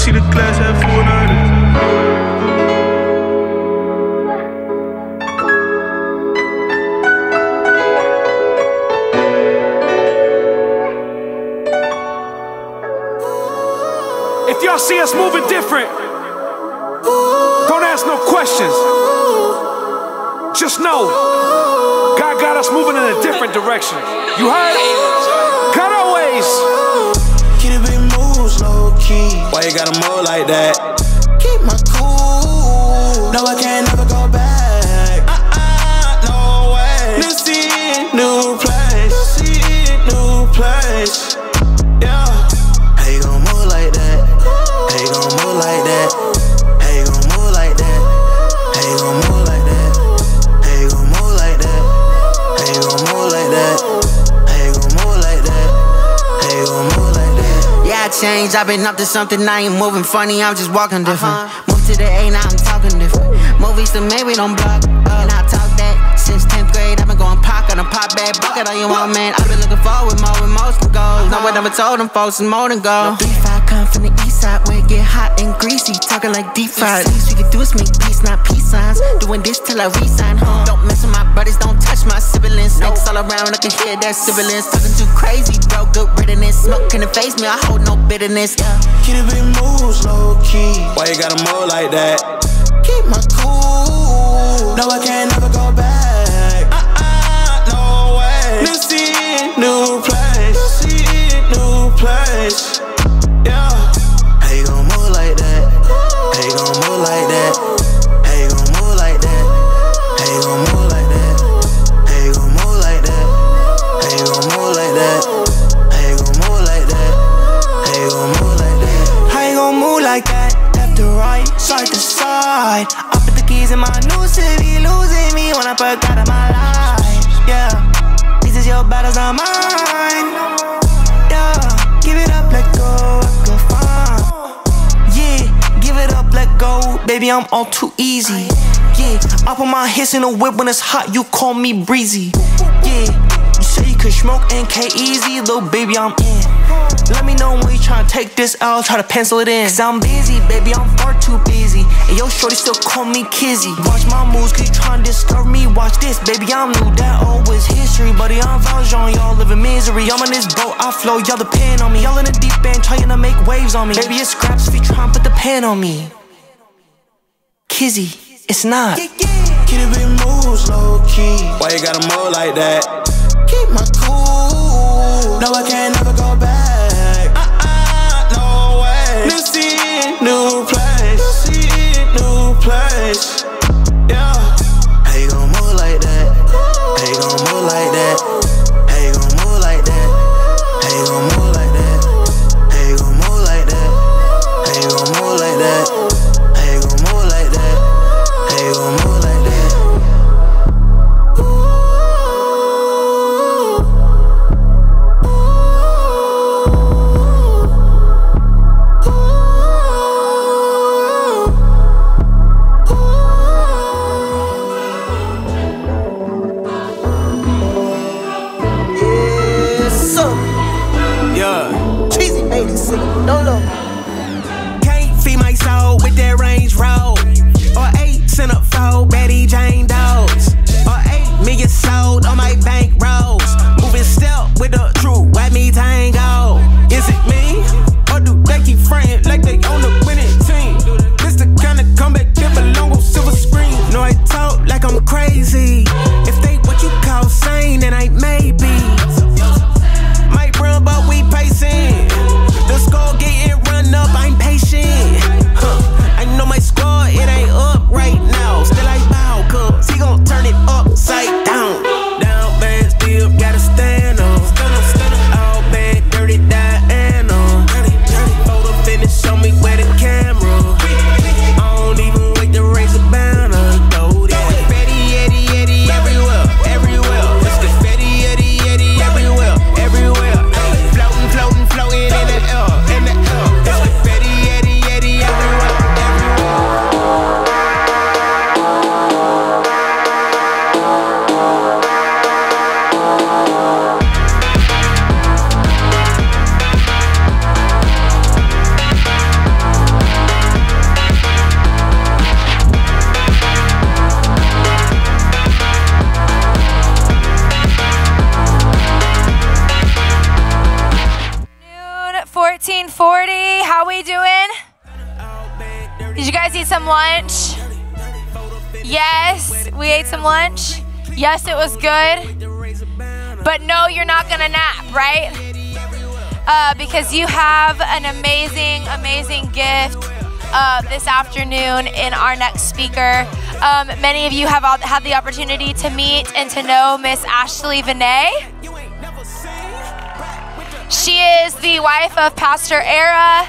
see the glass half full, If y'all see us moving different, don't ask no questions. Just know, God got us moving in a different direction. You heard? Like that? Changed. I've been up to something. I ain't moving funny. I'm just walking different. Uh-huh. Move to the A, now I'm talking different. Movies to maybe don't block. And I talk that since 10th grade. I've been going pop on a pop bag bucket on you want, man. I've been looking forward more with most of goals. No one uh-huh. ever told them folks it's more than gold. No beef, I come from the side where it get hot and greasy. Talking like deep fried. Least we can do is make peace, not peace signs. Doing this till I resign home. Don't mess with my brothers, don't touch my siblings. Snakes all around, I can hear their siblings. Talking too crazy, bro. Good riddance. Smoke in the face me, I hold no bitterness. Yeah. Keep it big moves low key. Why you got a move like that? Battles, not mine. Yeah, give it up, let go, I go fine. Yeah, give it up, let go, baby, I'm all too easy. Yeah, I put my hits in the whip when it's hot, you call me breezy. Yeah, you say you could smoke and K easy, little baby, I'm in. Let me know when you tryna take this out, try to pencil it in. Cause I'm busy, baby, I'm far too busy. And yo, shorty still call me Kizzy. Watch my moves, cause you tryna discover me. Watch this, baby, I'm new, that always history. Buddy, I'm Valjean, y'all live in misery. I'm on this boat, I flow, y'all depend on me. Y'all in the deep end, trying to make waves on me. Baby, it's scraps if you tryna put the pen on me. Kizzy, it's not. Keep it big moves low key. Why you gotta move like that? Keep my cool. No, I can't never go back. Uh-uh, no way. New scene, new place. New scene, new place. Because you have an amazing, amazing gift uh, this afternoon in our next speaker. Um, many of you have had the opportunity to meet and to know Miss Ashley Veney. She is the wife of Pastor Era,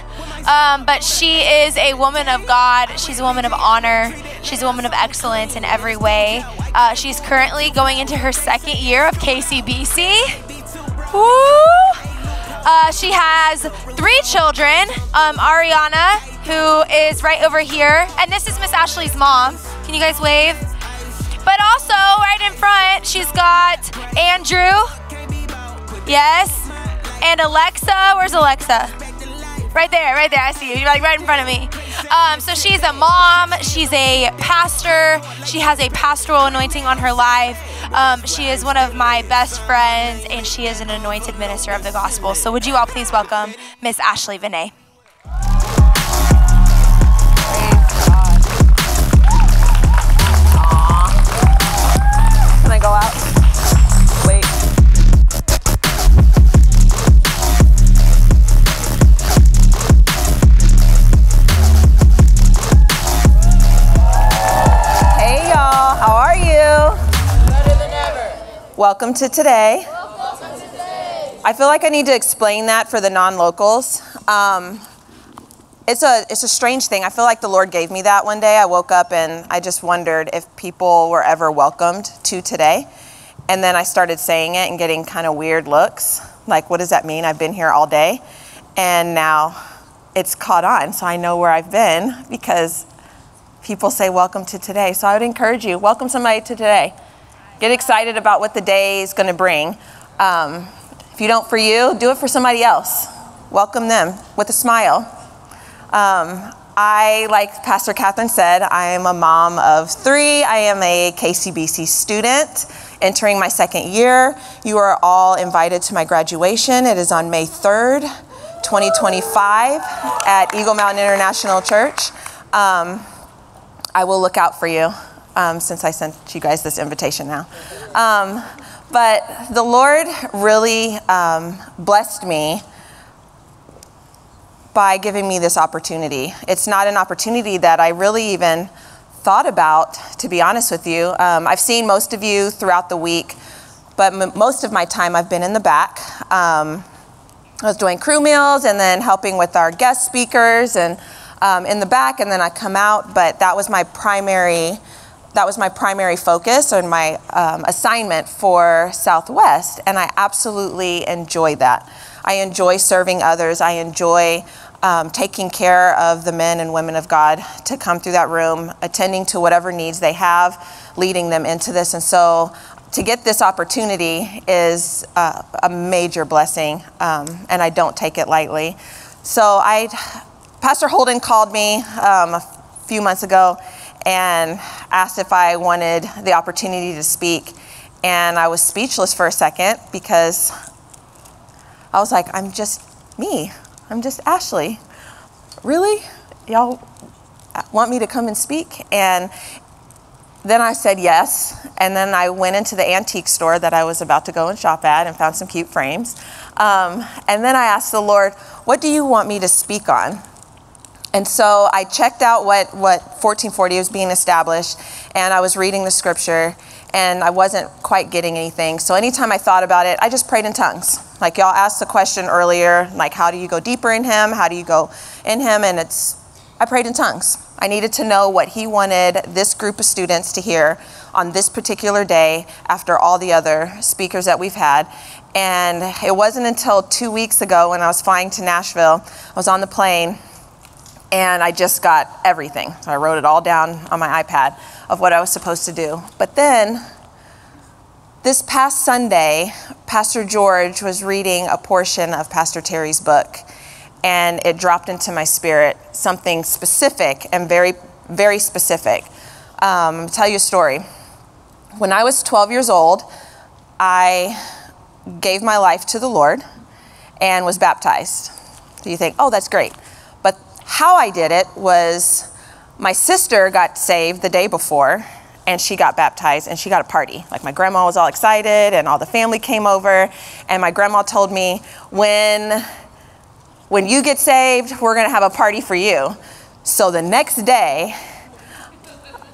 um, but she is a woman of God. She's a woman of honor. She's a woman of excellence in every way. Uh, she's currently going into her second year of KCBC. Woo! Uh, she has three children. Um, Ariana, who is right over here, and this is Miss Ashley's mom. Can you guys wave? But also, right in front, she's got Andrew. Yes. And Alexa. Where's Alexa? Right there, right there. I see you. You're like right in front of me. Um, so she's a mom. She's a pastor. She has a pastoral anointing on her life. Um, she is one of my best friends, and she is an anointed minister of the gospel. So would you all please welcome Miss Ashley Veney? Welcome to today. I feel like I need to explain that for the non-locals. Um, it's a it's a strange thing. I feel like the Lord gave me that one day. I woke up and I just wondered if people were ever welcomed to today. And then I started saying it and getting kind of weird looks. Like, what does that mean? I've been here all day. And now it's caught on. So I know where I've been because people say welcome to today. So I would encourage you, welcome somebody to today. Get excited about what the day is going to bring. Um, if you don't for you, do it for somebody else. Welcome them with a smile. Um, I, like Pastor Catherine said, I am a mom of three. I am a KCBC student entering my second year. You are all invited to my graduation. It is on May 3rd, 2025, at Eagle Mountain International Church. Um, I will look out for you um, since I sent you guys this invitation now. Um, but the Lord really um, blessed me by giving me this opportunity. It's not an opportunity that I really even thought about, to be honest with you. Um, I've seen most of you throughout the week, but m- most of my time I've been in the back. Um, I was doing crew meals and then helping with our guest speakers and um, in the back, and then I come out. But that was my primary. That was my primary focus or my um, assignment for Southwest, and I absolutely enjoy that. I enjoy serving others. I enjoy um, taking care of the men and women of God to come through that room, attending to whatever needs they have, leading them into this. And so to get this opportunity is uh, a major blessing, um, and I don't take it lightly. So I, Pastor Holden called me um, a few months ago and asked if I wanted the opportunity to speak. And I was speechless for a second because I was like, I'm just me. I'm just Ashley. Really? Y'all want me to come and speak? And then I said yes. And then I went into the antique store that I was about to go and shop at and found some cute frames. Um, and then I asked the Lord, What do you want me to speak on? And so I checked out what, what 1440 was being established, and I was reading the scripture, and I wasn't quite getting anything. So anytime I thought about it, I just prayed in tongues. Like y'all asked the question earlier, like how do you go deeper in Him? How do you go in Him? And it's, I prayed in tongues. I needed to know what He wanted this group of students to hear on this particular day after all the other speakers that we've had. And it wasn't until two weeks ago when I was flying to Nashville, I was on the plane and I just got everything. So I wrote it all down on my iPad of what I was supposed to do. But then this past Sunday, Pastor George was reading a portion of Pastor Terri's book, and it dropped into my spirit something specific and very, very specific. Um, I'll tell you a story. When I was 12 years old, I gave my life to the Lord and was baptized. So you think, oh, that's great. How I did it was my sister got saved the day before and she got baptized and she got a party. Like my grandma was all excited and all the family came over and my grandma told me when when you get saved, we're going to have a party for you. So the next day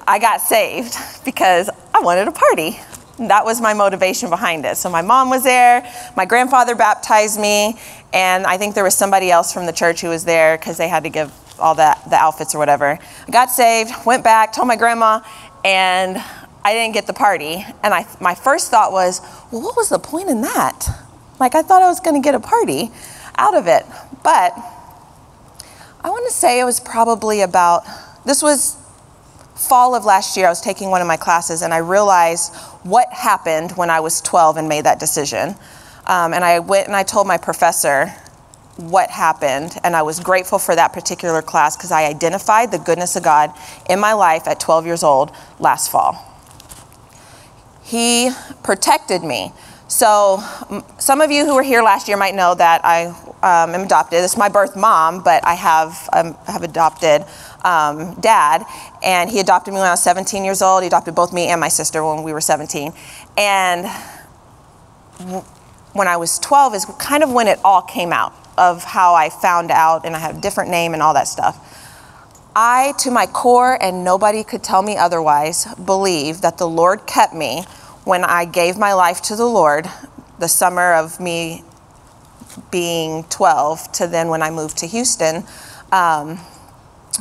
I got saved because I wanted a party. That was my motivation behind it. So my mom was there, my grandfather baptized me, and I think there was somebody else from the church who was there because they had to give all that the outfits or whatever. I got saved, went back, told my grandma, and I didn't get the party. And I, my first thought was, well, what was the point in that? Like, I thought I was going to get a party out of it. But I want to say it was probably about, this was fall of last year. I was taking one of my classes and I realized what happened when I was 12 and made that decision. Um, and I went and I told my professor what happened, and I was grateful for that particular class because I identified the goodness of God in my life at 12 years old last fall. He protected me. So, some of you who were here last year might know that I um, am adopted. It's my birth mom, but I have um, have adopted um, dad, and he adopted me when I was 17 years old. He adopted both me and my sister when we were 17, and when I was 12 is kind of when it all came out of how I found out, and I had a different name and all that stuff. I, to my core, and nobody could tell me otherwise, believe that the Lord kept me when I gave my life to the Lord the summer of me being 12 to then when I moved to Houston. Um,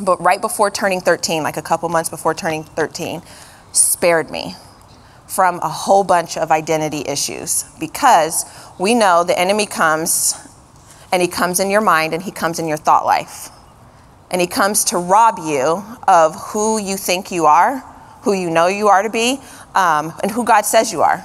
but right before turning 13, like a couple months before turning 13, spared me from a whole bunch of identity issues because we know the enemy comes and he comes in your mind and he comes in your thought life. And he comes to rob you of who you think you are, who you know you are to be, um, and who God says you are.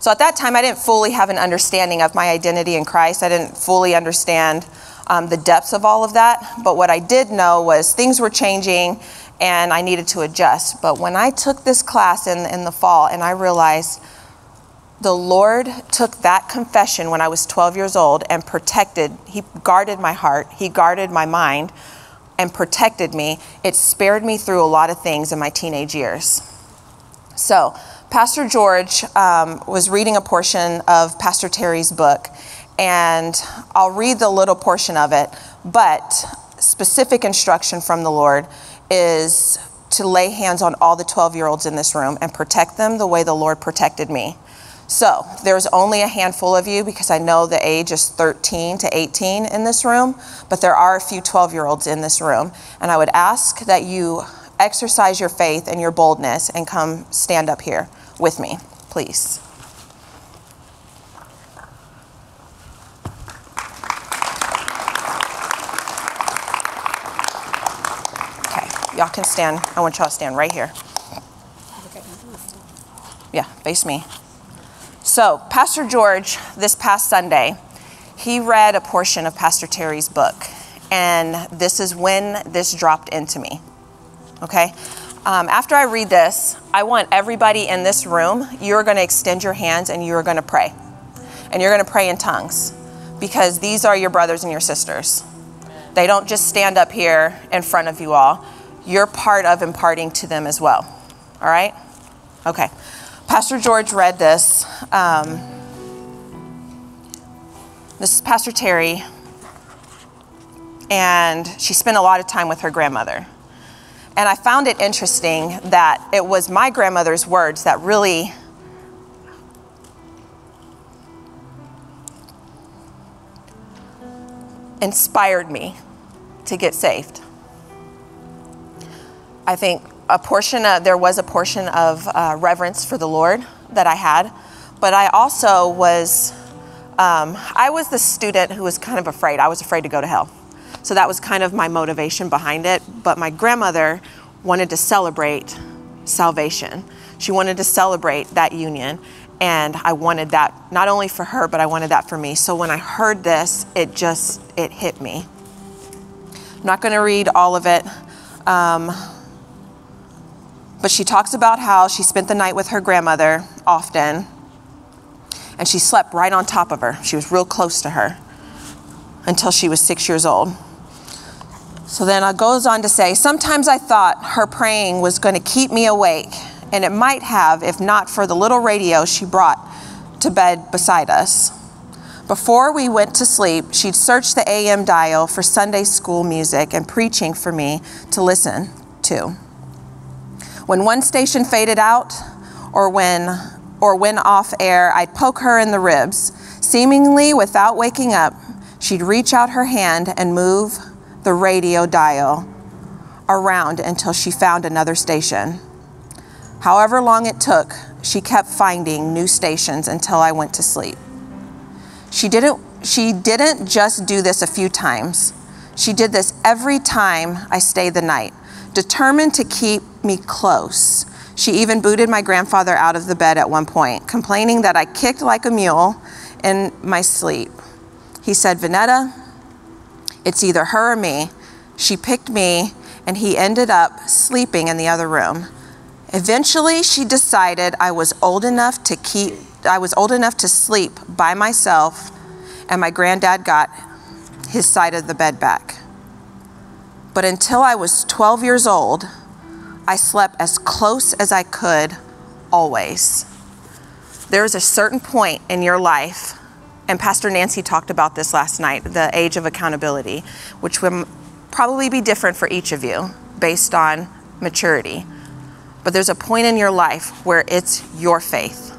So at that time, I didn't fully have an understanding of my identity in Christ. I didn't fully understand um, the depths of all of that. But what I did know was things were changing and I needed to adjust. But when I took this class in, in the fall and I realized the Lord took that confession when I was 12 years old and protected, He guarded my heart, He guarded my mind, and protected me. It spared me through a lot of things in my teenage years. So, Pastor George um, was reading a portion of Pastor Terri's book, and I'll read the little portion of it, but specific instruction from the Lord is to lay hands on all the 12 year olds in this room and protect them the way the Lord protected me. So there's only a handful of you because I know the age is 13 to 18 in this room, but there are a few 12 year olds in this room. And I would ask that you exercise your faith and your boldness and come stand up here with me, please. Okay, y'all can stand. I want y'all to stand right here. Yeah, face me. So, Pastor George, this past Sunday, he read a portion of Pastor Terri's book, and this is when this dropped into me. Okay? Um, after I read this, I want everybody in this room, you're going to extend your hands and you're going to pray. And you're going to pray in tongues because these are your brothers and your sisters. They don't just stand up here in front of you all, you're part of imparting to them as well. All right? Okay. Pastor George read this. Um, this is Pastor Terri, and she spent a lot of time with her grandmother. And I found it interesting that it was my grandmother's words that really inspired me to get saved. I think a portion of, there was a portion of uh, reverence for the Lord that I had, but I also was, um, I was the student who was kind of afraid. I was afraid to go to hell. So that was kind of my motivation behind it. But my grandmother wanted to celebrate salvation. She wanted to celebrate that union. And I wanted that not only for her, but I wanted that for me. So when I heard this, it just, it hit me. I'm not going to read all of it. Um, but she talks about how she spent the night with her grandmother often, and she slept right on top of her. She was real close to her. until she was six years old. So then it goes on to say, Sometimes I thought her praying was going to keep me awake, and it might have if not for the little radio she brought to bed beside us. Before we went to sleep, she'd search the AM dial for Sunday school music and preaching for me to listen to. When one station faded out or when or when off air, I'd poke her in the ribs. Seemingly without waking up, she'd reach out her hand and move the radio dial around until she found another station. However long it took, she kept finding new stations until I went to sleep. She didn't, she didn't just do this a few times. She did this every time I stayed the night, determined to keep me close. She even booted my grandfather out of the bed at one point, complaining that I kicked like a mule in my sleep. He said, Vinita, it's either her or me. She picked me, and he ended up sleeping in the other room. Eventually, she decided I was old enough to keep I was old enough to sleep by myself, and my granddad got his side of the bed back. But until I was 12 years old, I slept as close as I could always. There is a certain point in your life, and Pastor Nancy talked about this last night the age of accountability, which will probably be different for each of you based on maturity. But there's a point in your life where it's your faith.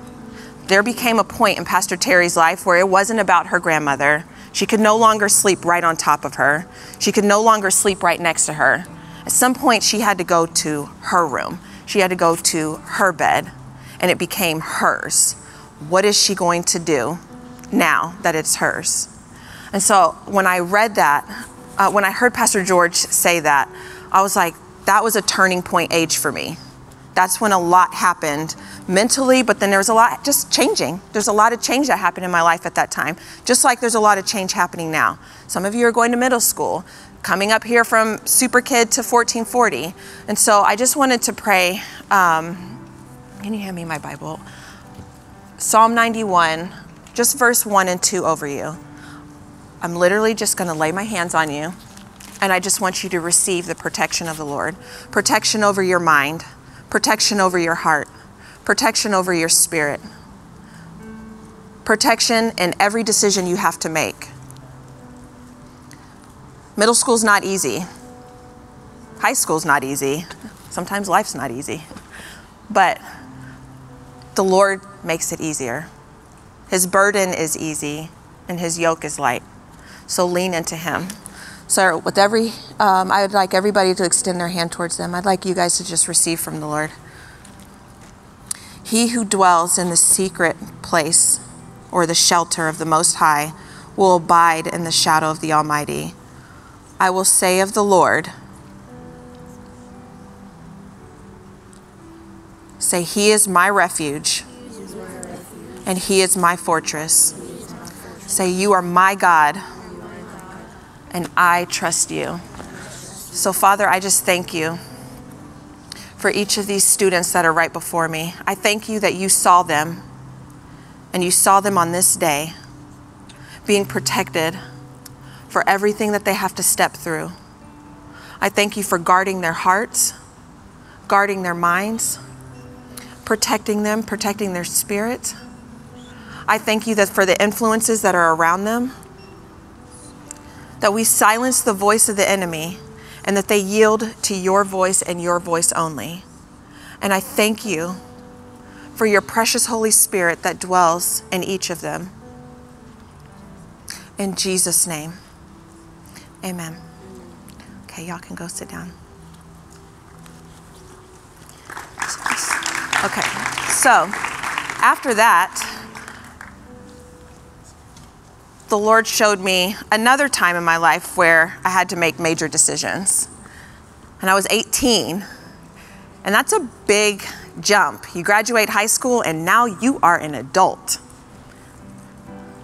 There became a point in Pastor Terri's life where it wasn't about her grandmother. She could no longer sleep right on top of her. She could no longer sleep right next to her. At some point, she had to go to her room. She had to go to her bed, and it became hers. What is she going to do now that it's hers? And so when I read that, uh, when I heard Pastor George say that, I was like, that was a turning point age for me. That's when a lot happened mentally, but then there was a lot just changing. There's a lot of change that happened in my life at that time, just like there's a lot of change happening now. Some of you are going to middle school, coming up here from super kid to 1440. And so I just wanted to pray. Um, can you hand me my Bible? Psalm 91, just verse 1 and 2 over you. I'm literally just going to lay my hands on you, and I just want you to receive the protection of the Lord protection over your mind protection over your heart, protection over your spirit, protection in every decision you have to make. Middle school's not easy. High school's not easy. Sometimes life's not easy. But the Lord makes it easier. His burden is easy and his yoke is light. So lean into him. So, with every, um, I would like everybody to extend their hand towards them. I'd like you guys to just receive from the Lord. He who dwells in the secret place or the shelter of the Most High will abide in the shadow of the Almighty. I will say of the Lord, say, He is my refuge, and He is my fortress. Say, You are my God and I trust you. So, Father, I just thank you for each of these students that are right before me. I thank you that you saw them and you saw them on this day being protected for everything that they have to step through. I thank you for guarding their hearts, guarding their minds, protecting them, protecting their spirit. I thank you that for the influences that are around them that we silence the voice of the enemy and that they yield to your voice and your voice only. And I thank you for your precious Holy Spirit that dwells in each of them. In Jesus' name, amen. Okay, y'all can go sit down. Okay, so after that, the Lord showed me another time in my life where I had to make major decisions. And I was 18. And that's a big jump. You graduate high school and now you are an adult,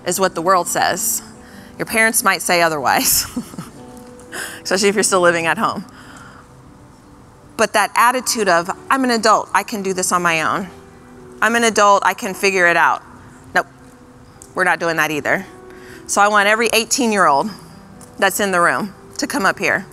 is what the world says. Your parents might say otherwise, especially if you're still living at home. But that attitude of, I'm an adult, I can do this on my own. I'm an adult, I can figure it out. Nope, we're not doing that either. So I want every 18 year old that's in the room to come up here.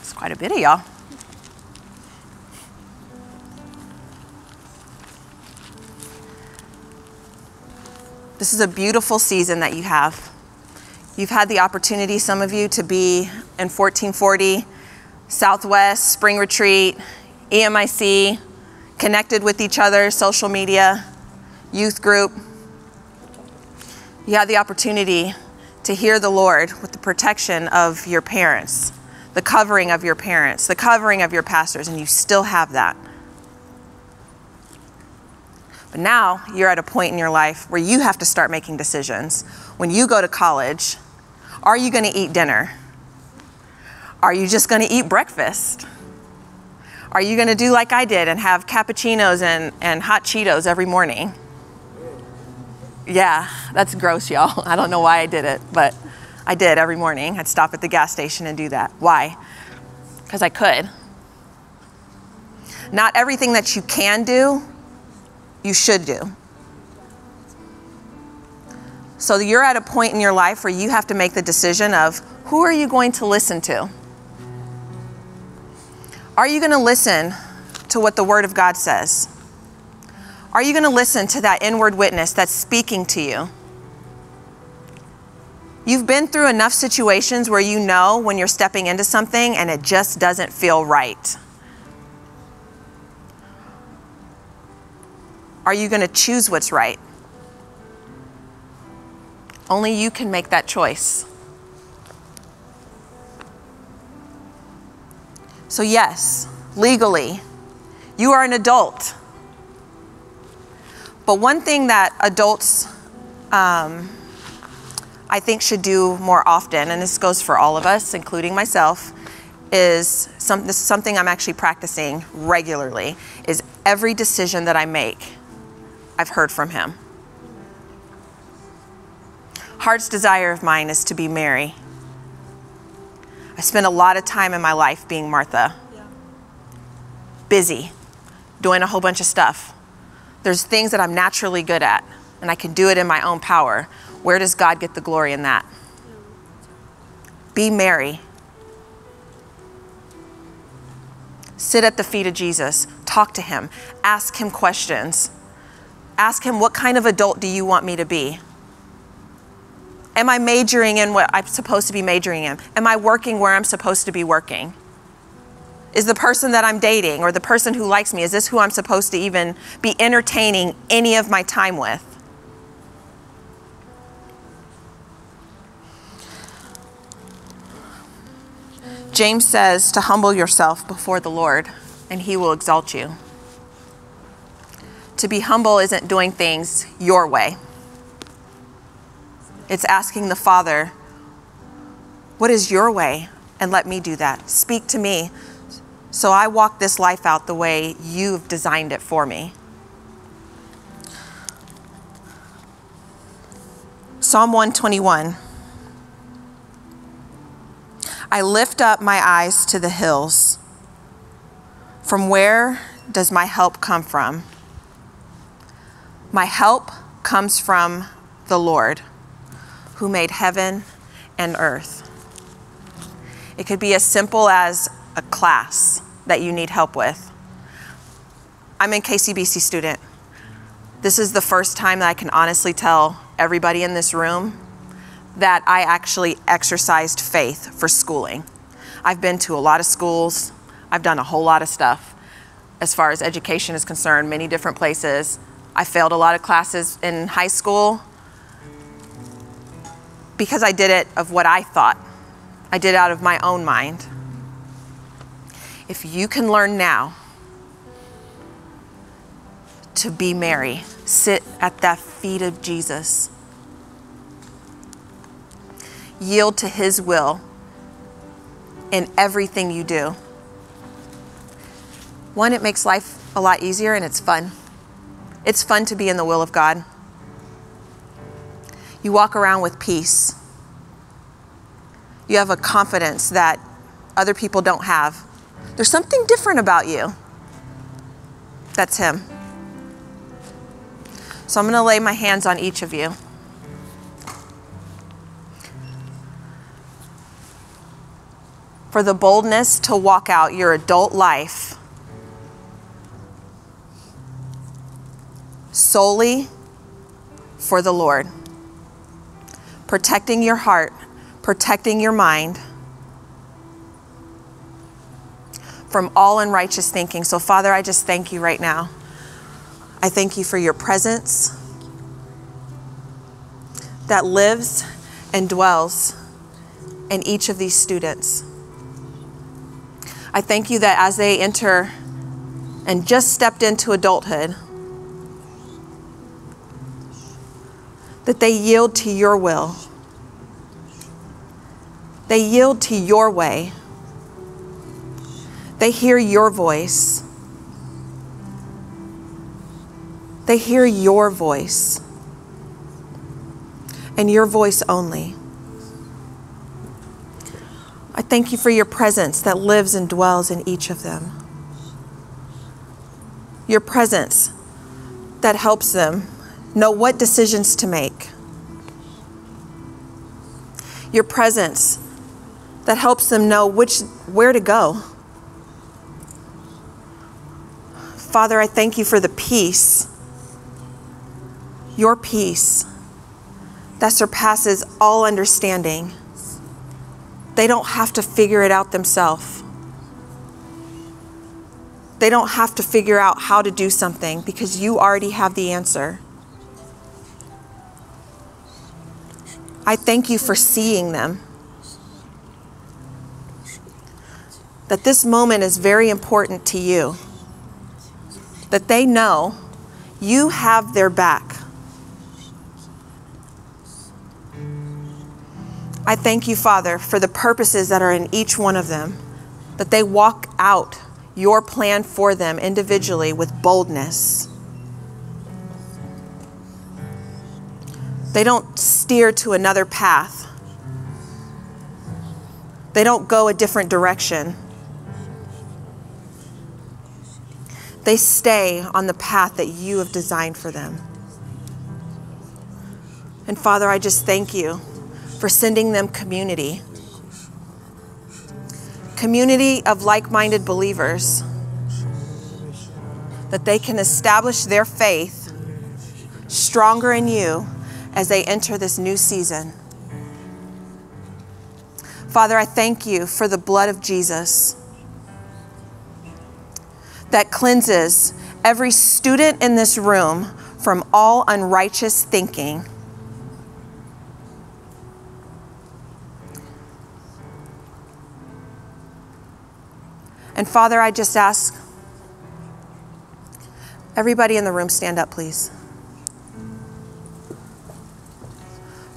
It's quite a bit of y'all. This is a beautiful season that you have. You've had the opportunity, some of you, to be in 1440, Southwest, Spring Retreat, EMIC, connected with each other, social media, youth group. You had the opportunity to hear the Lord with the protection of your parents, the covering of your parents, the covering of your pastors, and you still have that. But now you're at a point in your life where you have to start making decisions. When you go to college, are you going to eat dinner? Are you just going to eat breakfast? Are you going to do like I did and have cappuccinos and, and hot Cheetos every morning? Yeah, that's gross, y'all. I don't know why I did it, but I did every morning. I'd stop at the gas station and do that. Why? Because I could. Not everything that you can do, you should do. So you're at a point in your life where you have to make the decision of who are you going to listen to? Are you going to listen to what the Word of God says? Are you going to listen to that inward witness that's speaking to you? You've been through enough situations where you know when you're stepping into something and it just doesn't feel right. Are you going to choose what's right? Only you can make that choice. So, yes, legally, you are an adult. But one thing that adults, um, I think, should do more often, and this goes for all of us, including myself, is some, this is something I'm actually practicing regularly, is every decision that I make, I've heard from him. Heart's desire of mine is to be Mary. I spent a lot of time in my life being Martha, busy, doing a whole bunch of stuff. There's things that I'm naturally good at, and I can do it in my own power. Where does God get the glory in that? Be Mary. Sit at the feet of Jesus, talk to him, ask him questions. Ask him, What kind of adult do you want me to be? Am I majoring in what I'm supposed to be majoring in? Am I working where I'm supposed to be working? Is the person that I'm dating or the person who likes me, is this who I'm supposed to even be entertaining any of my time with? James says to humble yourself before the Lord and he will exalt you. To be humble isn't doing things your way. It's asking the Father, What is your way? And let me do that. Speak to me so I walk this life out the way you've designed it for me. Psalm 121. I lift up my eyes to the hills. From where does my help come from? My help comes from the Lord who made heaven and earth. It could be as simple as a class that you need help with. I'm a KCBC student. This is the first time that I can honestly tell everybody in this room that I actually exercised faith for schooling. I've been to a lot of schools, I've done a whole lot of stuff as far as education is concerned, many different places. I failed a lot of classes in high school because I did it of what I thought. I did out of my own mind. If you can learn now to be Mary, sit at the feet of Jesus, yield to his will in everything you do. One, it makes life a lot easier and it's fun. It's fun to be in the will of God. You walk around with peace. You have a confidence that other people don't have. There's something different about you. That's Him. So I'm going to lay my hands on each of you. For the boldness to walk out your adult life solely for the Lord. Protecting your heart, protecting your mind from all unrighteous thinking. So, Father, I just thank you right now. I thank you for your presence that lives and dwells in each of these students. I thank you that as they enter and just stepped into adulthood, that they yield to your will. They yield to your way. They hear your voice. They hear your voice and your voice only. I thank you for your presence that lives and dwells in each of them. Your presence that helps them know what decisions to make. Your presence that helps them know which where to go. Father, I thank you for the peace. Your peace that surpasses all understanding. They don't have to figure it out themselves. They don't have to figure out how to do something because you already have the answer. I thank you for seeing them. That this moment is very important to you. That they know you have their back. I thank you, Father, for the purposes that are in each one of them, that they walk out your plan for them individually with boldness. They don't steer to another path. They don't go a different direction. They stay on the path that you have designed for them. And Father, I just thank you for sending them community. Community of like minded believers that they can establish their faith stronger in you as they enter this new season. Father, I thank you for the blood of Jesus that cleanses every student in this room from all unrighteous thinking. And Father, I just ask everybody in the room stand up, please.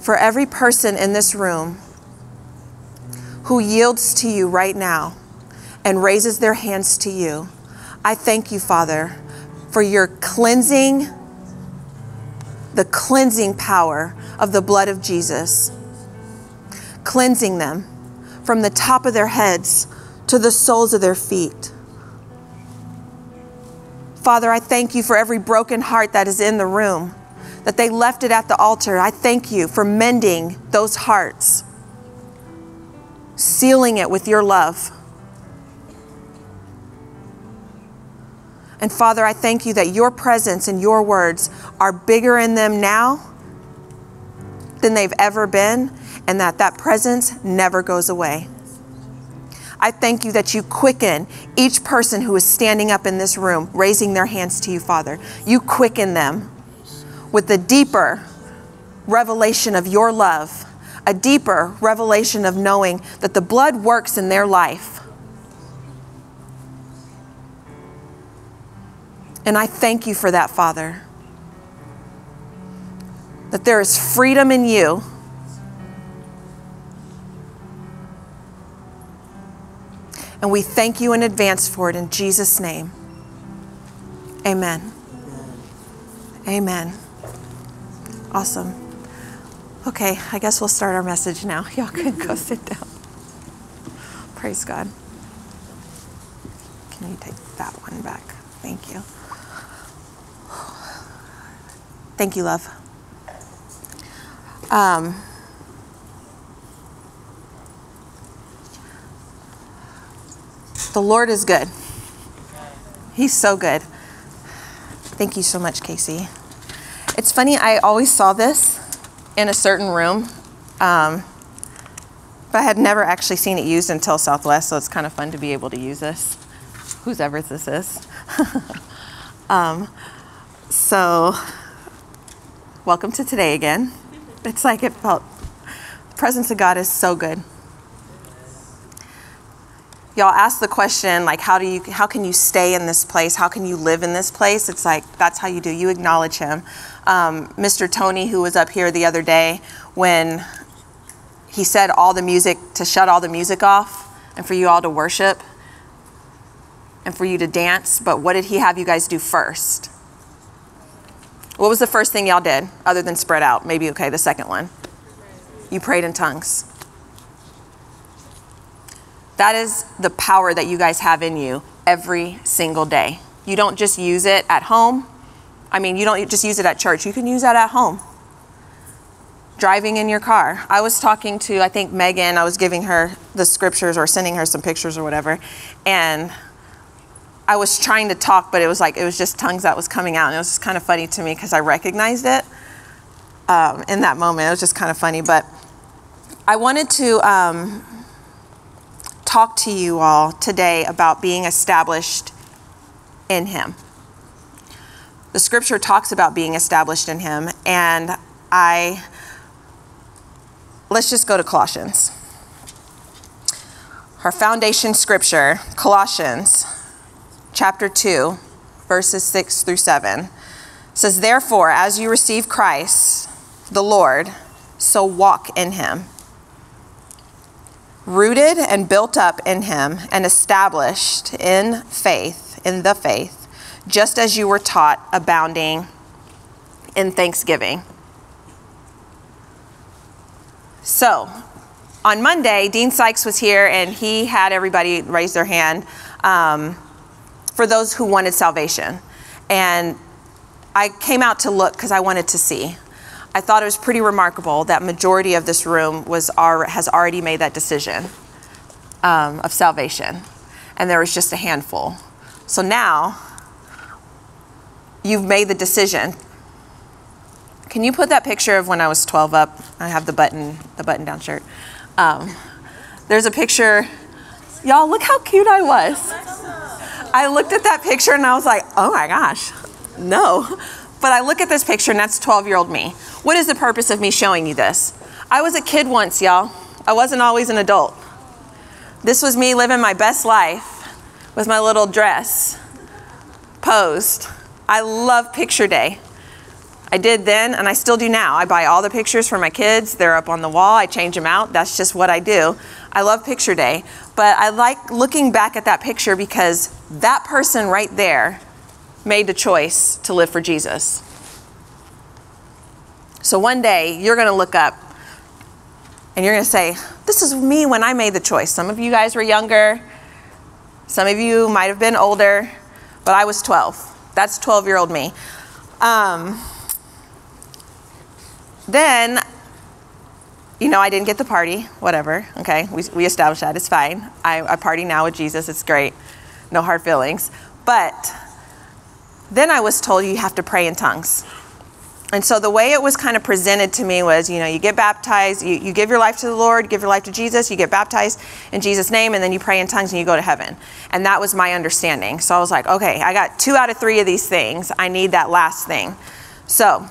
For every person in this room who yields to you right now and raises their hands to you, I thank you, Father, for your cleansing, the cleansing power of the blood of Jesus, cleansing them from the top of their heads to the soles of their feet. Father, I thank you for every broken heart that is in the room, that they left it at the altar. I thank you for mending those hearts, sealing it with your love. And Father, I thank you that your presence and your words are bigger in them now than they've ever been, and that that presence never goes away. I thank you that you quicken each person who is standing up in this room, raising their hands to you, Father. You quicken them with the deeper revelation of your love, a deeper revelation of knowing that the blood works in their life. And I thank you for that, Father. That there is freedom in you And we thank you in advance for it in Jesus' name. Amen. Amen. Awesome. Okay, I guess we'll start our message now. Y'all can go sit down. Praise God. Can you take that one back? Thank you. Thank you, love. Um, the Lord is good. He's so good. Thank you so much, Casey. It's funny, I always saw this in a certain room, um, but I had never actually seen it used until Southwest, so it's kind of fun to be able to use this, whose whoever this is. um, so, welcome to today again. It's like it felt, the presence of God is so good. Y'all ask the question like how do you how can you stay in this place? How can you live in this place? It's like that's how you do you acknowledge him um, mr tony who was up here the other day when he said all the music to shut all the music off and for you all to worship and for you to dance. But what did he have you guys do first? What was the first thing y'all did other than spread out? Maybe okay the second one. You prayed in tongues. That is the power that you guys have in you every single day. You don't just use it at home. I mean, you don't just use it at church. You can use that at home. Driving in your car. I was talking to, I think, Megan. I was giving her the scriptures or sending her some pictures or whatever. And I was trying to talk, but it was like, it was just tongues that was coming out. And it was just kind of funny to me because I recognized it um, in that moment. It was just kind of funny. But I wanted to. Um, talk to you all today about being established in Him. The scripture talks about being established in Him, and I, let's just go to Colossians. Our foundation scripture, Colossians chapter 2, verses 6 through 7, says, Therefore, as you receive Christ, the Lord, so walk in Him rooted and built up in him and established in faith, in the faith, just as you were taught, abounding in thanksgiving. So, on Monday, Dean Sikes was here and he had everybody raise their hand um, for those who wanted salvation. And I came out to look because I wanted to see. I thought it was pretty remarkable that majority of this room was has already made that decision um, of salvation, and there was just a handful. So now you've made the decision. Can you put that picture of when I was 12 up? I have the button, the button down shirt. Um, there's a picture. Y'all, look how cute I was. I looked at that picture and I was like, oh my gosh, no. But I look at this picture and that's 12 year old me. What is the purpose of me showing you this? I was a kid once, y'all. I wasn't always an adult. This was me living my best life with my little dress posed. I love picture day. I did then and I still do now. I buy all the pictures for my kids. They're up on the wall. I change them out. That's just what I do. I love picture day. But I like looking back at that picture because that person right there made the choice to live for Jesus. So one day you're going to look up and you're going to say, This is me when I made the choice. Some of you guys were younger, some of you might have been older, but I was 12. That's 12 year old me. Um, then, you know, I didn't get the party, whatever. Okay, we, we established that. It's fine. I, I party now with Jesus. It's great. No hard feelings. But then I was told you have to pray in tongues. And so the way it was kind of presented to me was, you know, you get baptized, you, you give your life to the Lord, give your life to Jesus, you get baptized in Jesus' name, and then you pray in tongues and you go to heaven. And that was my understanding. So I was like, okay, I got two out of three of these things. I need that last thing. So,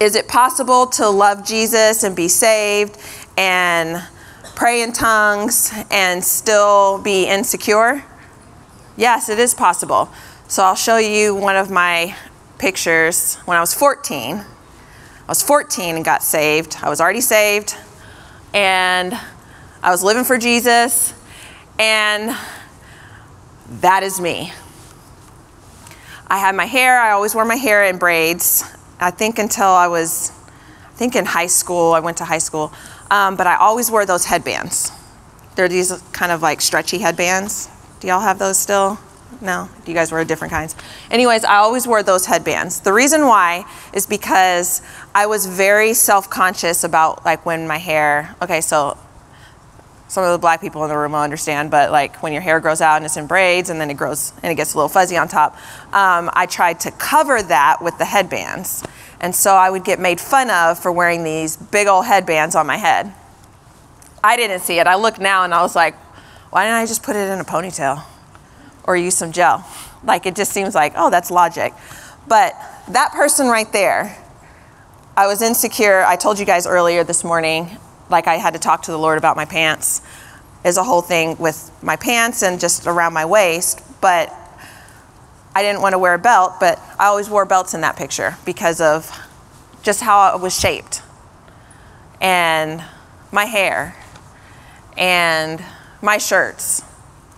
is it possible to love Jesus and be saved and pray in tongues and still be insecure? Yes, it is possible. So I'll show you one of my pictures when I was 14. I was 14 and got saved. I was already saved and I was living for Jesus and that is me. I had my hair, I always wore my hair in braids. I think until I was I think in high school, I went to high school, um, but I always wore those headbands. They're these kind of like stretchy headbands. Do y'all have those still? No? You guys wear different kinds. Anyways, I always wore those headbands. The reason why is because I was very self conscious about like when my hair, okay, so some of the black people in the room will understand, but like when your hair grows out and it's in braids and then it grows and it gets a little fuzzy on top, um, I tried to cover that with the headbands. And so I would get made fun of for wearing these big old headbands on my head. I didn't see it. I look now and I was like, why didn't I just put it in a ponytail or use some gel? Like it just seems like, oh, that's logic. But that person right there, I was insecure. I told you guys earlier this morning, like I had to talk to the Lord about my pants. Is a whole thing with my pants and just around my waist, but I didn't want to wear a belt, but I always wore belts in that picture because of just how it was shaped and my hair and my shirts.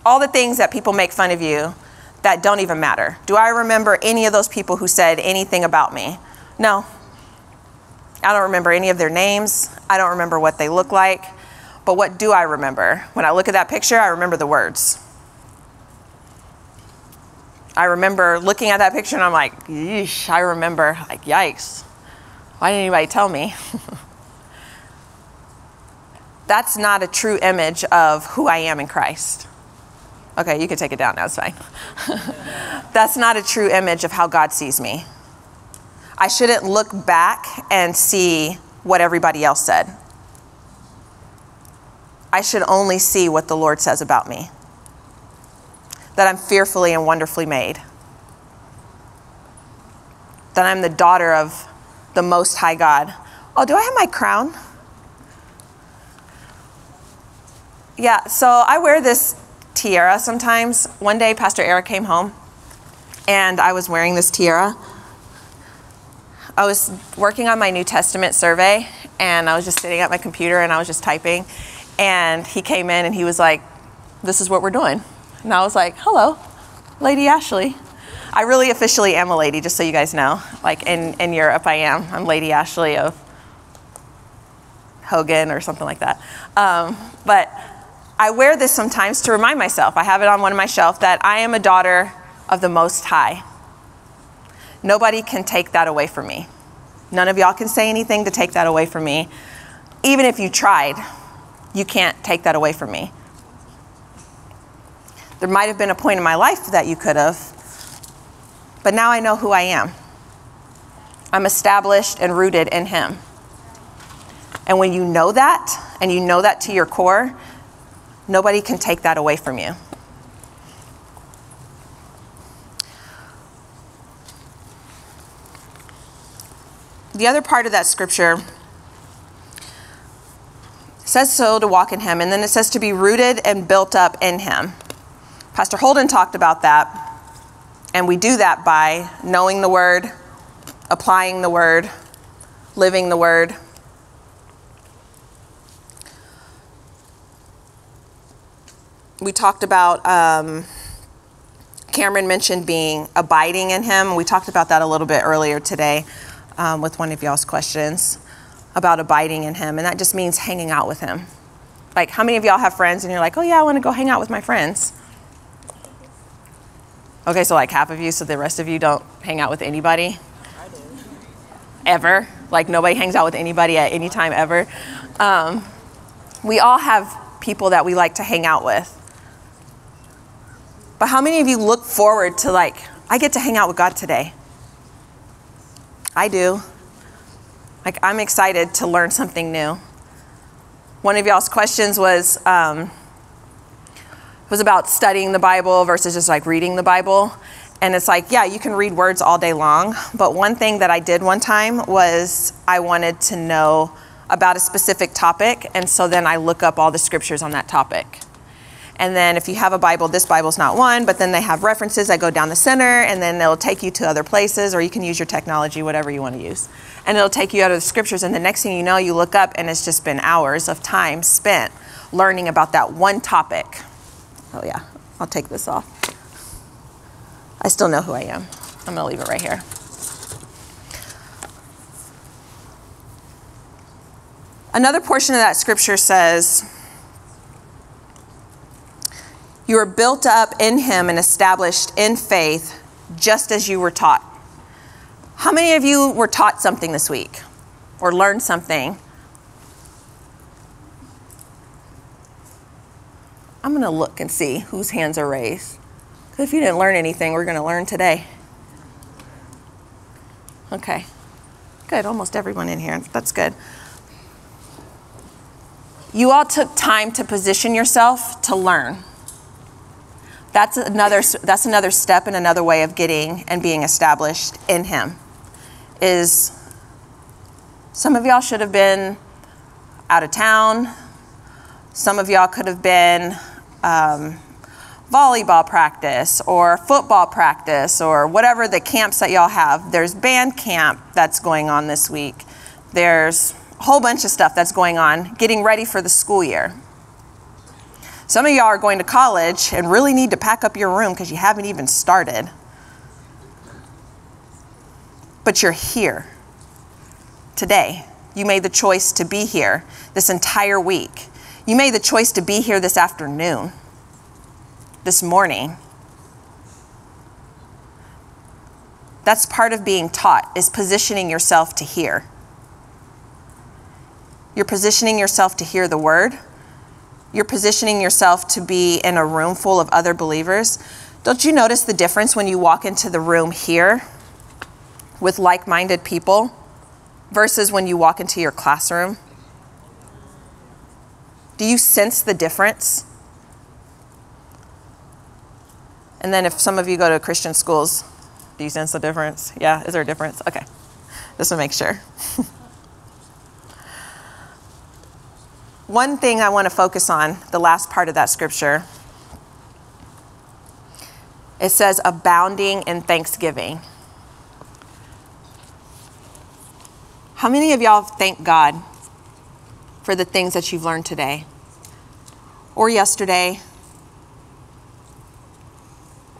All the things that people make fun of you that don't even matter. Do I remember any of those people who said anything about me? No. I don't remember any of their names. I don't remember what they look like. But what do I remember? When I look at that picture, I remember the words. I remember looking at that picture and I'm like, yeesh, I remember, like, yikes. Why didn't anybody tell me? That's not a true image of who I am in Christ. Okay, you can take it down now, it's fine. That's not a true image of how God sees me. I shouldn't look back and see what everybody else said. I should only see what the Lord says about me that I'm fearfully and wonderfully made, that I'm the daughter of the Most High God. Oh, do I have my crown? Yeah, so I wear this tiara sometimes. One day, Pastor Eric came home and I was wearing this tiara. I was working on my New Testament survey and I was just sitting at my computer and I was just typing. And he came in and he was like, This is what we're doing. And I was like, Hello, Lady Ashley. I really officially am a lady, just so you guys know. Like in, in Europe, I am. I'm Lady Ashley of Hogan or something like that. Um, but I wear this sometimes to remind myself. I have it on one of my shelf that I am a daughter of the Most High. Nobody can take that away from me. None of y'all can say anything to take that away from me. Even if you tried, you can't take that away from me. There might have been a point in my life that you could have, but now I know who I am. I'm established and rooted in Him. And when you know that, and you know that to your core, nobody can take that away from you. The other part of that scripture says so to walk in him, and then it says to be rooted and built up in him. Pastor Holden talked about that, and we do that by knowing the word, applying the word, living the word. We talked about, um, Cameron mentioned being abiding in him. We talked about that a little bit earlier today um, with one of y'all's questions about abiding in him, and that just means hanging out with him. Like, how many of y'all have friends and you're like, oh yeah, I want to go hang out with my friends? Okay, so like half of you, so the rest of you don't hang out with anybody? Ever? Like, nobody hangs out with anybody at any time ever? Um, we all have people that we like to hang out with. But how many of you look forward to, like, I get to hang out with God today? I do. Like, I'm excited to learn something new. One of y'all's questions was um, was about studying the Bible versus just like reading the Bible. And it's like, yeah, you can read words all day long. But one thing that I did one time was I wanted to know about a specific topic. And so then I look up all the scriptures on that topic. And then if you have a Bible, this Bible's not one, but then they have references that go down the center and then they'll take you to other places, or you can use your technology, whatever you want to use. And it'll take you out of the scriptures. And the next thing you know, you look up and it's just been hours of time spent learning about that one topic. Oh, yeah, I'll take this off. I still know who I am. I'm going to leave it right here. Another portion of that scripture says, You are built up in him and established in faith just as you were taught. How many of you were taught something this week or learned something? I'm going to look and see whose hands are raised. Because if you didn't learn anything, we're going to learn today. Okay. Good. Almost everyone in here. That's good. You all took time to position yourself to learn. That's another, that's another step and another way of getting and being established in Him. Is some of y'all should have been out of town. Some of y'all could have been um, volleyball practice or football practice or whatever the camps that y'all have. There's band camp that's going on this week. There's a whole bunch of stuff that's going on getting ready for the school year. Some of y'all are going to college and really need to pack up your room because you haven't even started. But you're here today. You made the choice to be here this entire week. You made the choice to be here this afternoon, this morning. That's part of being taught is positioning yourself to hear. You're positioning yourself to hear the word you're positioning yourself to be in a room full of other believers. Don't you notice the difference when you walk into the room here with like minded people versus when you walk into your classroom? Do you sense the difference? And then if some of you go to Christian schools, do you sense the difference? Yeah, is there a difference? Okay, just to make sure. One thing I want to focus on, the last part of that scripture, it says, abounding in thanksgiving. How many of y'all thank God for the things that you've learned today, or yesterday,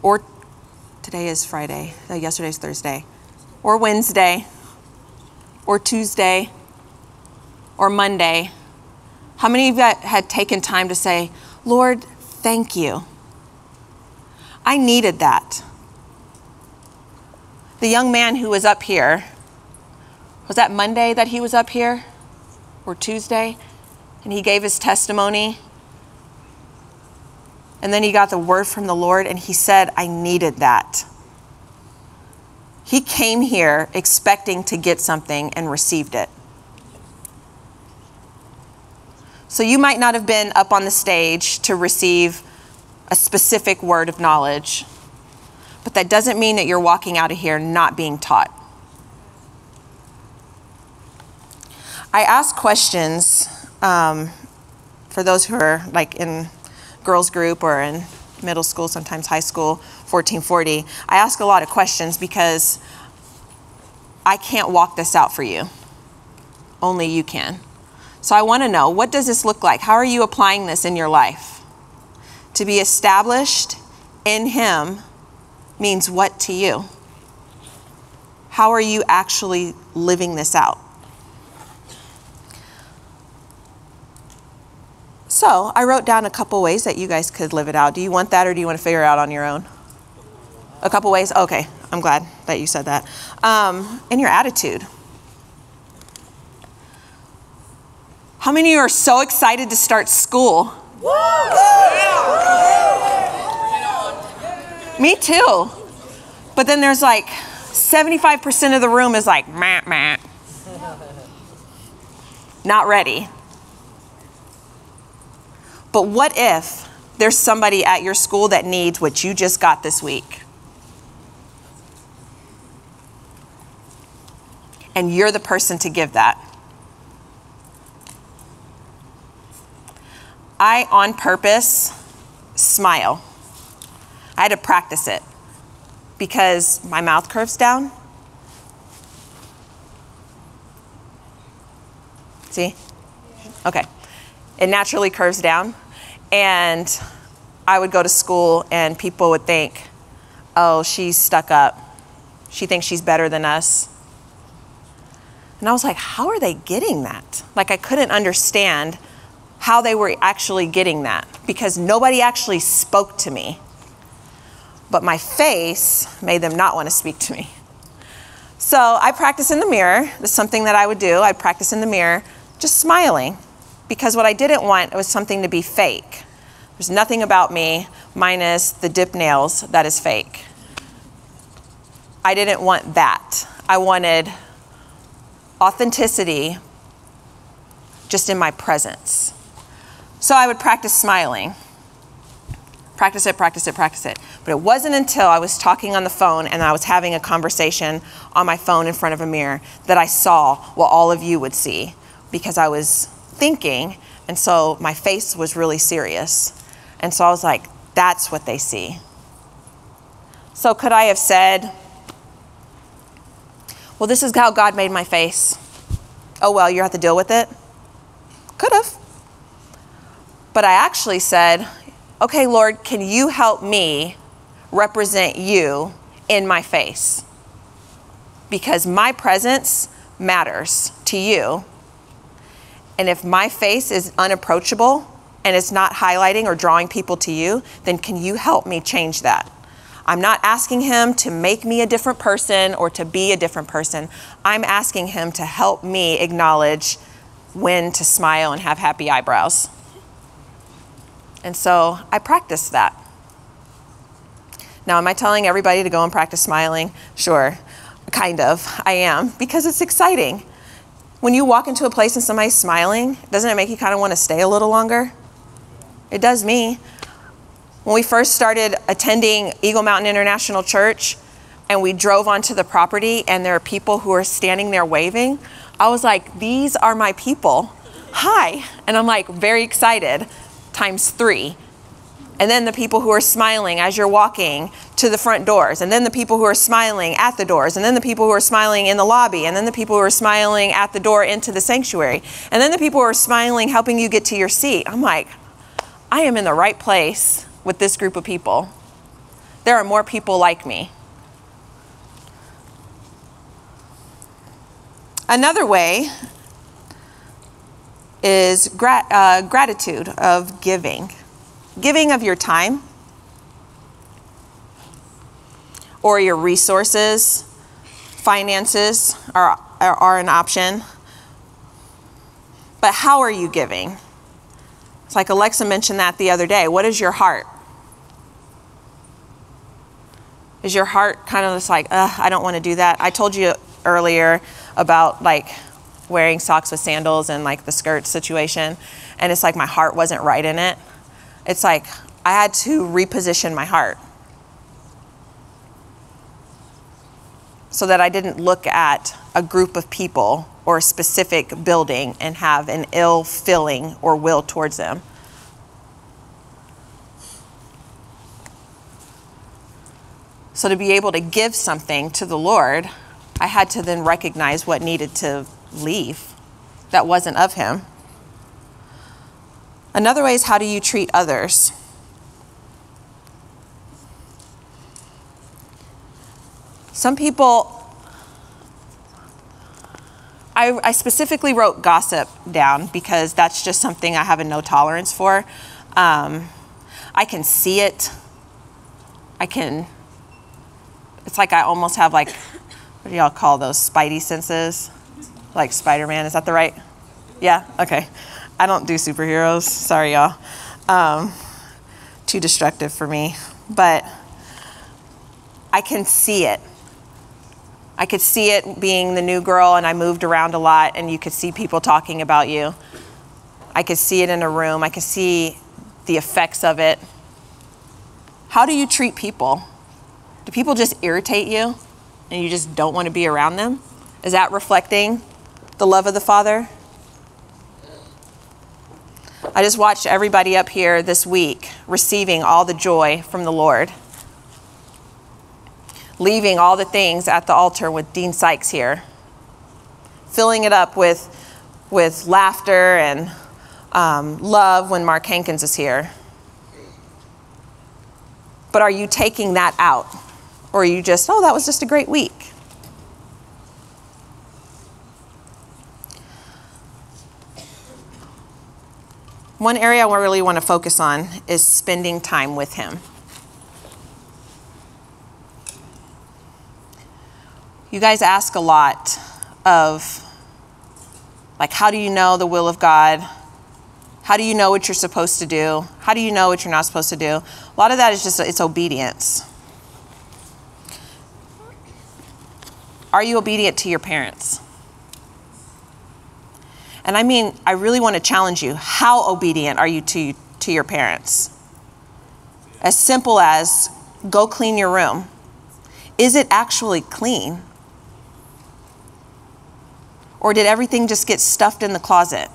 or today is Friday, no, yesterday's Thursday, or Wednesday, or Tuesday, or Monday? How many of you had taken time to say, Lord, thank you? I needed that. The young man who was up here, was that Monday that he was up here? Or Tuesday? And he gave his testimony. And then he got the word from the Lord and he said, I needed that. He came here expecting to get something and received it. So you might not have been up on the stage to receive a specific word of knowledge, but that doesn't mean that you're walking out of here not being taught. I ask questions um, for those who are like in girls group or in middle school, sometimes high school, 14forty. I ask a lot of questions because I can't walk this out for you. Only you can. So I want to know what does this look like? How are you applying this in your life? To be established in Him means what to you? How are you actually living this out? So I wrote down a couple ways that you guys could live it out. Do you want that or do you want to figure it out on your own? A couple ways? Okay, I'm glad that you said that. Um, your attitude. How many of you are so excited to start school? Me too. But then there's like 75% of the room is like, meh, meh. Not ready. But what if there's somebody at your school that needs what you just got this week? And you're the person to give that. I, on purpose, smile. I had to practice it because my mouth curves down. See? Okay. It naturally curves down. And I would go to school and people would think, oh, she's stuck up. She thinks she's better than us. And I was like, how are they getting that? Like, I couldn't understand how they were actually getting that because nobody actually spoke to me. But my face made them not want to speak to me. So I practice in the mirror. That's something that I would do. I'd practice in the mirror, just smiling, because what I didn't want was something to be fake. There's nothing about me, minus the dip nails, that is fake. I didn't want that. I wanted authenticity just in my presence. So I would practice smiling. Practice it, practice it, practice it. But it wasn't until I was talking on the phone and I was having a conversation on my phone in front of a mirror that I saw what all of you would see because I was thinking, and so my face was really serious. And so I was like, that's what they see. So could I have said, well, this is how God made my face. Oh, well, you have to deal with it? Could have. But I actually said, okay, Lord, can you help me represent you in my face? Because my presence matters to you. And if my face is unapproachable and it's not highlighting or drawing people to you, then can you help me change that? I'm not asking him to make me a different person or to be a different person. I'm asking him to help me acknowledge when to smile and have happy eyebrows. And so I practiced that. Now, am I telling everybody to go and practice smiling? Sure, kind of. I am, because it's exciting. When you walk into a place and somebody's smiling, doesn't it make you kind of want to stay a little longer? It does me. When we first started attending Eagle Mountain International Church and we drove onto the property and there are people who are standing there waving, I was like, these are my people. Hi. And I'm like very excited times three. And then the people who are smiling as you're walking to the front doors. And then the people who are smiling at the doors. And then the people who are smiling in the lobby. And then the people who are smiling at the door into the sanctuary. And then the people who are smiling helping you get to your seat. I'm like, I am in the right place with this group of people. There are more people like me. Another way is uh, gratitude of giving, giving of your time or your resources, finances are, are, are an option. But how are you giving? It's like Alexa mentioned that the other day. What is your heart? Is your heart kind of just like, I don't want to do that? I told you earlier about like wearing socks with sandals and like the skirt situation. And it's like my heart wasn't right in it. It's like I had to reposition my heart so that I didn't look at a group of people or a specific building and have an ill feeling or will towards them. So, to be able to give something to the Lord, I had to then recognize what needed to leave that wasn't of Him. Another way is how do you treat others? Some people, I, I, specifically wrote gossip down because that's just something I have a no tolerance for. Um, I can see it. I can, it's like I almost have like, what do y'all call those spidey senses? Like Spider Man, is that the right? Yeah? Okay. I don't do superheroes. Sorry, y'all. Um, too destructive for me. But I can see it. I could see it being the new girl, and I moved around a lot, and you could see people talking about you. I could see it in a room. I could see the effects of it. How do you treat people? Do people just irritate you and you just don't want to be around them? Is that reflecting the love of the Father? I just watched everybody up here this week receiving all the joy from the Lord. Leaving all the things at the altar with Dean Sikes here. Filling it up with, with laughter and um, love when Mark Hankins is here. But are you taking that out? Or are you just, oh, that was just a great week? One area I really want to focus on is spending time with Him. You guys ask a lot of, like, how do you know the will of God? How do you know what you're supposed to do? How do you know what you're not supposed to do? A lot of that is just it's obedience. Are you obedient to your parents? And I mean, I really want to challenge you. How obedient are you to, to your parents? As simple as go clean your room. Is it actually clean? Or did everything just get stuffed in the closet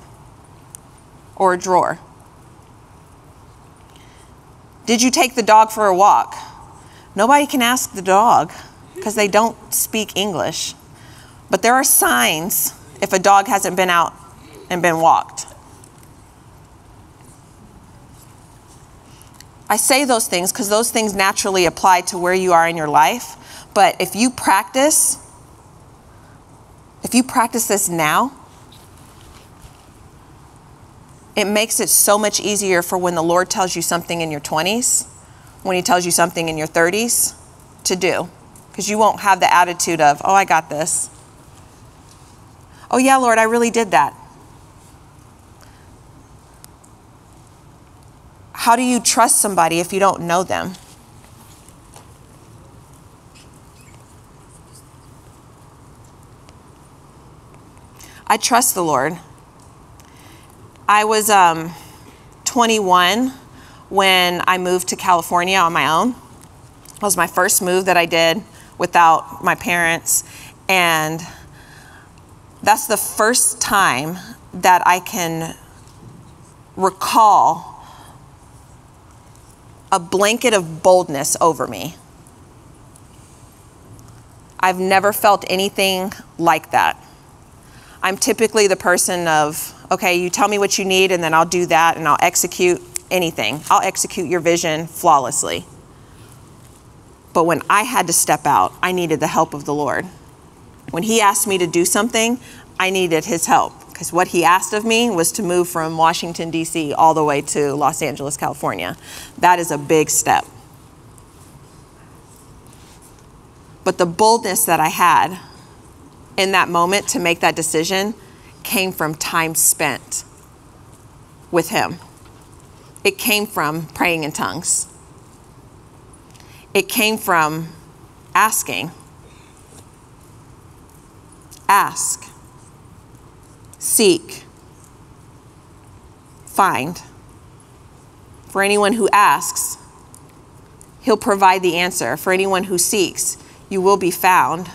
or a drawer? Did you take the dog for a walk? Nobody can ask the dog because they don't speak English. But there are signs if a dog hasn't been out and been walked. I say those things because those things naturally apply to where you are in your life. But if you practice, if you practice this now, it makes it so much easier for when the Lord tells you something in your 20s, when He tells you something in your 30s to do. Because you won't have the attitude of, oh, I got this. Oh, yeah, Lord, I really did that. How do you trust somebody if you don't know them? I trust the Lord. I was um, 21 when I moved to California on my own. It was my first move that I did without my parents. And that's the first time that I can recall a blanket of boldness over me. I've never felt anything like that. I'm typically the person of, okay, you tell me what you need and then I'll do that and I'll execute anything. I'll execute your vision flawlessly. But when I had to step out, I needed the help of the Lord. When He asked me to do something, I needed His help because what He asked of me was to move from Washington, D.C. all the way to Los Angeles, California. That is a big step. But the boldness that I had in that moment to make that decision came from time spent with Him. It came from praying in tongues. It came from asking. Ask, seek, find. For anyone who asks, He'll provide the answer. For anyone who seeks, you will be found.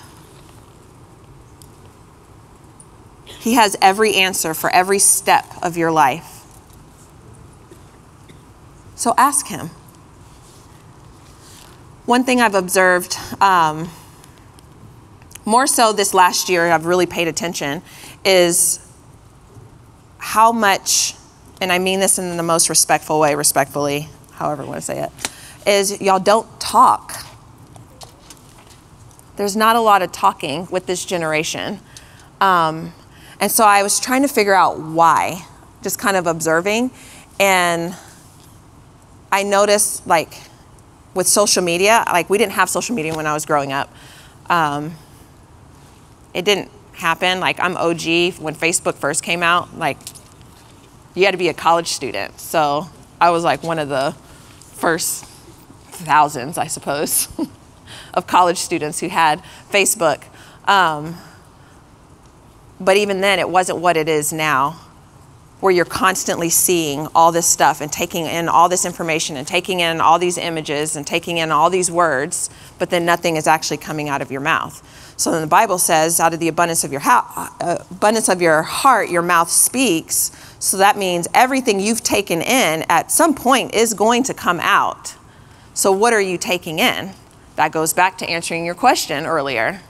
He has every answer for every step of your life. So ask Him. One thing I've observed, um, more so this last year, I've really paid attention, is how much, and I mean this in the most respectful way, respectfully, however you want to say it, is y'all don't talk. There's not a lot of talking with this generation. Um, and so I was trying to figure out why, just kind of observing. And I noticed, like, with social media, like, we didn't have social media when I was growing up. Um, it didn't happen. Like, I'm OG when Facebook first came out. Like, you had to be a college student. So I was like one of the first thousands, I suppose, of college students who had Facebook. Um, but even then, it wasn't what it is now, where you're constantly seeing all this stuff and taking in all this information and taking in all these images and taking in all these words, but then nothing is actually coming out of your mouth. So then the Bible says, out of the abundance of your uh, abundance of your heart, your mouth speaks. So that means everything you've taken in at some point is going to come out. So what are you taking in? That goes back to answering your question earlier.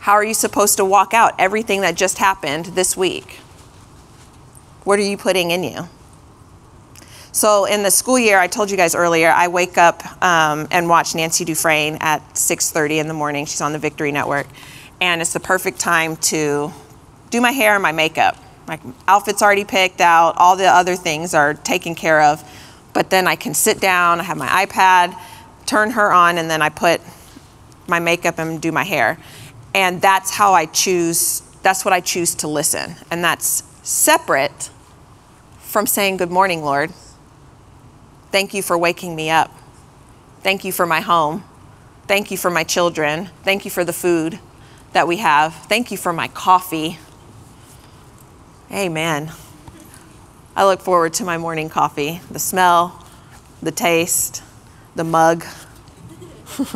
How are you supposed to walk out everything that just happened this week? What are you putting in you? So in the school year, I told you guys earlier, I wake up um, and watch Nancy Dufresne at 6:30 in the morning. She's on the Victory Network, and it's the perfect time to do my hair and my makeup. My outfit's already picked out, all the other things are taken care of. But then I can sit down, I have my iPad, turn her on, and then I put my makeup and do my hair. And that's how I choose, that's what I choose to listen. And that's separate from saying, Good morning, Lord. Thank you for waking me up. Thank you for my home. Thank you for my children. Thank you for the food that we have. Thank you for my coffee. Amen. I look forward to my morning coffee the smell, the taste, the mug.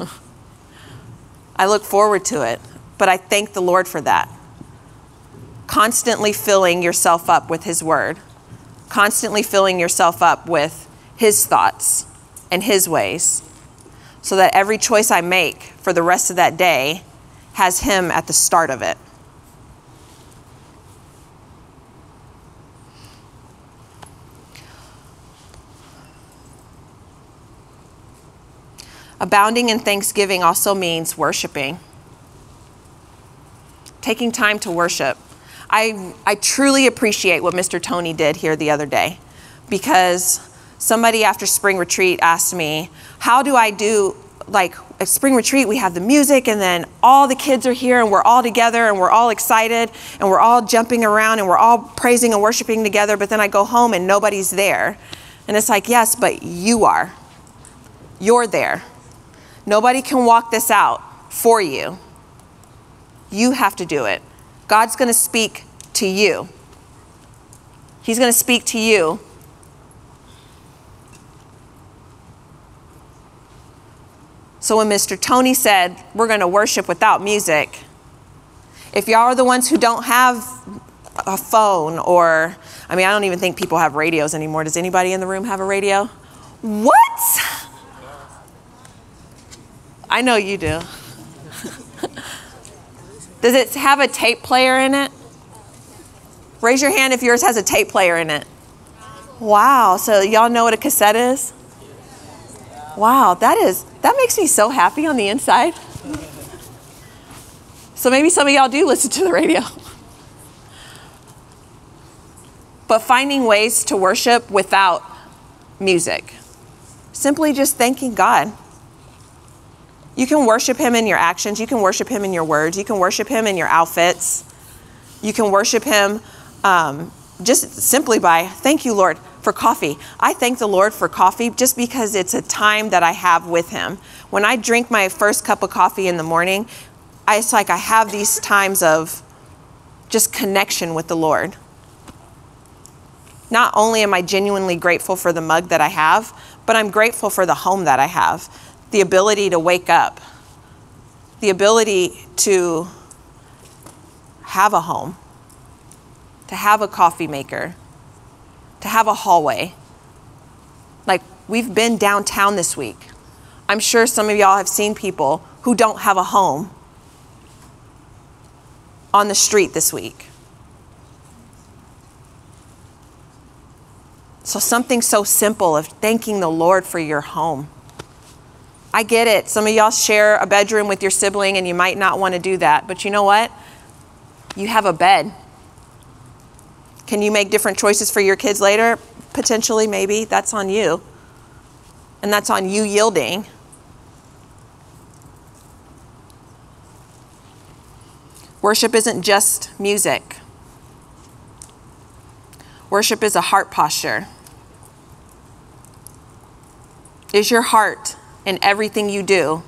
I look forward to it, but I thank the Lord for that. Constantly filling yourself up with His Word, constantly filling yourself up with His thoughts and His ways, so that every choice I make for the rest of that day has Him at the start of it. Abounding in thanksgiving also means worshiping, taking time to worship. I, I truly appreciate what Mr. Tony did here the other day because somebody after spring retreat asked me, How do I do, like, at spring retreat, we have the music, and then all the kids are here, and we're all together, and we're all excited, and we're all jumping around, and we're all praising and worshiping together, but then I go home and nobody's there. And it's like, Yes, but you are. You're there. Nobody can walk this out for you. You have to do it. God's going to speak to you. He's going to speak to you. So when Mr. Tony said, We're going to worship without music, if y'all are the ones who don't have a phone or, I mean, I don't even think people have radios anymore. Does anybody in the room have a radio? What? I know you do. Does it have a tape player in it? Raise your hand if yours has a tape player in it. Wow, so y'all know what a cassette is? Wow, that is that makes me so happy on the inside. So maybe some of y'all do listen to the radio. But finding ways to worship without music. Simply just thanking God. You can worship Him in your actions. You can worship Him in your words. You can worship Him in your outfits. You can worship Him um, just simply by, thank you, Lord, for coffee. I thank the Lord for coffee just because it's a time that I have with Him. When I drink my first cup of coffee in the morning, I, it's like I have these times of just connection with the Lord. Not only am I genuinely grateful for the mug that I have, but I'm grateful for the home that I have the ability to wake up, the ability to have a home, to have a coffee maker, to have a hallway. Like we've been downtown this week. I'm sure some of y'all have seen people who don't have a home on the street this week. So, something so simple of thanking the Lord for your home. I get it. Some of y'all share a bedroom with your sibling and you might not want to do that. But you know what? You have a bed. Can you make different choices for your kids later? Potentially, maybe. That's on you. And that's on you yielding. Worship isn't just music. Worship is a heart posture. Is your heart in everything you do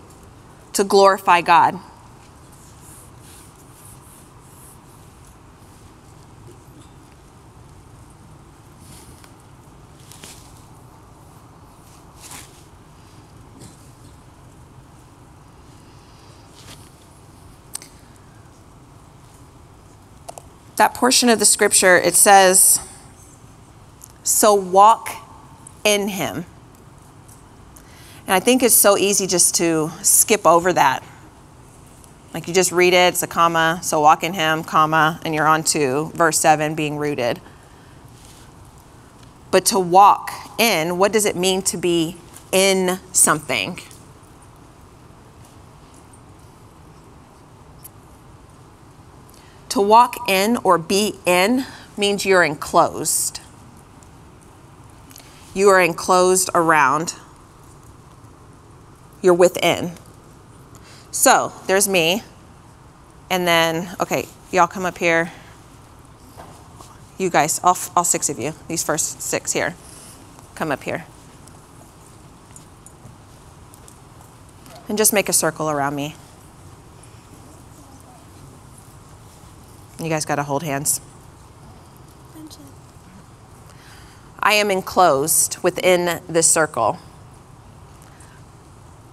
to glorify God. That portion of the scripture, it says, So walk in him. And I think it's so easy just to skip over that. Like you just read it, it's a comma, so walk in him, comma, and you're on to verse 7 being rooted. But to walk in, what does it mean to be in something? To walk in or be in means you're enclosed. You are enclosed around. You're within. So there's me. And then, okay, y'all come up here. You guys, all, all six of you, these first six here, come up here. And just make a circle around me. You guys got to hold hands. I am enclosed within this circle.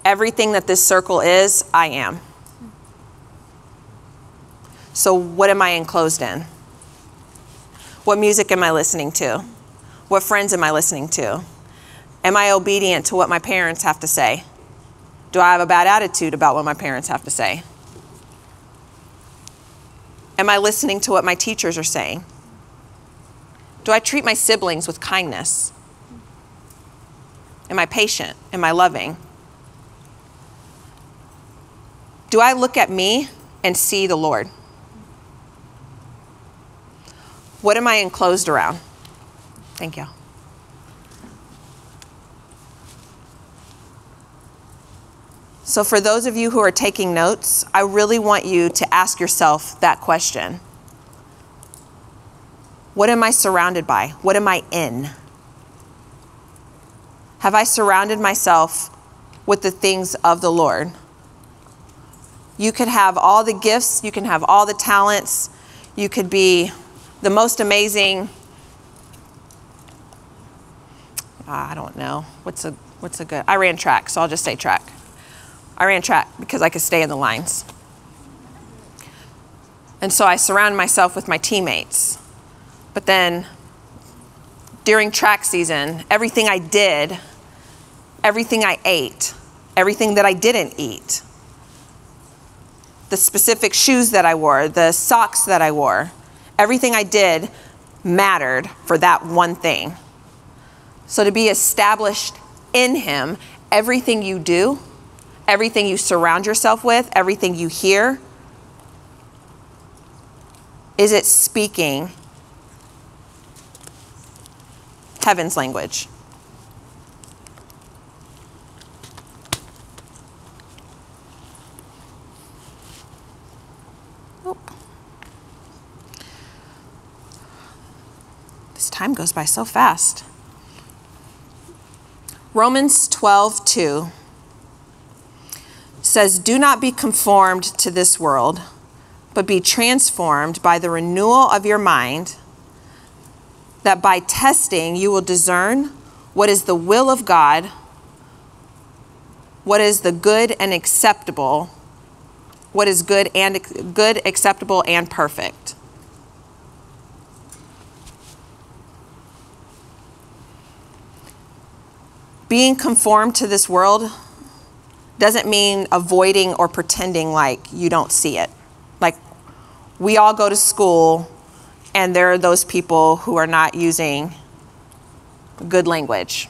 Everything that this circle is, I am. So, what am I enclosed in? What music am I listening to? What friends am I listening to? Am I obedient to what my parents have to say? Do I have a bad attitude about what my parents have to say? Am I listening to what my teachers are saying? Do I treat my siblings with kindness? Am I patient? Am I loving? Do I look at me and see the Lord? What am I enclosed around? Thank you. So, for those of you who are taking notes, I really want you to ask yourself that question What am I surrounded by? What am I in? Have I surrounded myself with the things of the Lord? You could have all the gifts, you can have all the talents, you could be the most amazing. Ah, I don't know. What's a what's a good? I ran track, so I'll just say track. I ran track because I could stay in the lines. And so I surround myself with my teammates. But then during track season, everything I did, everything I ate, everything that I didn't eat, the specific shoes that I wore, the socks that I wore, everything I did mattered for that one thing. So to be established in Him, everything you do, everything you surround yourself with, everything you hear, is it speaking heaven's language? This time goes by so fast. Romans 12, 2 says, Do not be conformed to this world, but be transformed by the renewal of your mind, that by testing you will discern what is the will of God, what is the good and acceptable, what is good and good, acceptable, and perfect. Being conformed to this world doesn't mean avoiding or pretending like you don't see it. Like, we all go to school, and there are those people who are not using good language.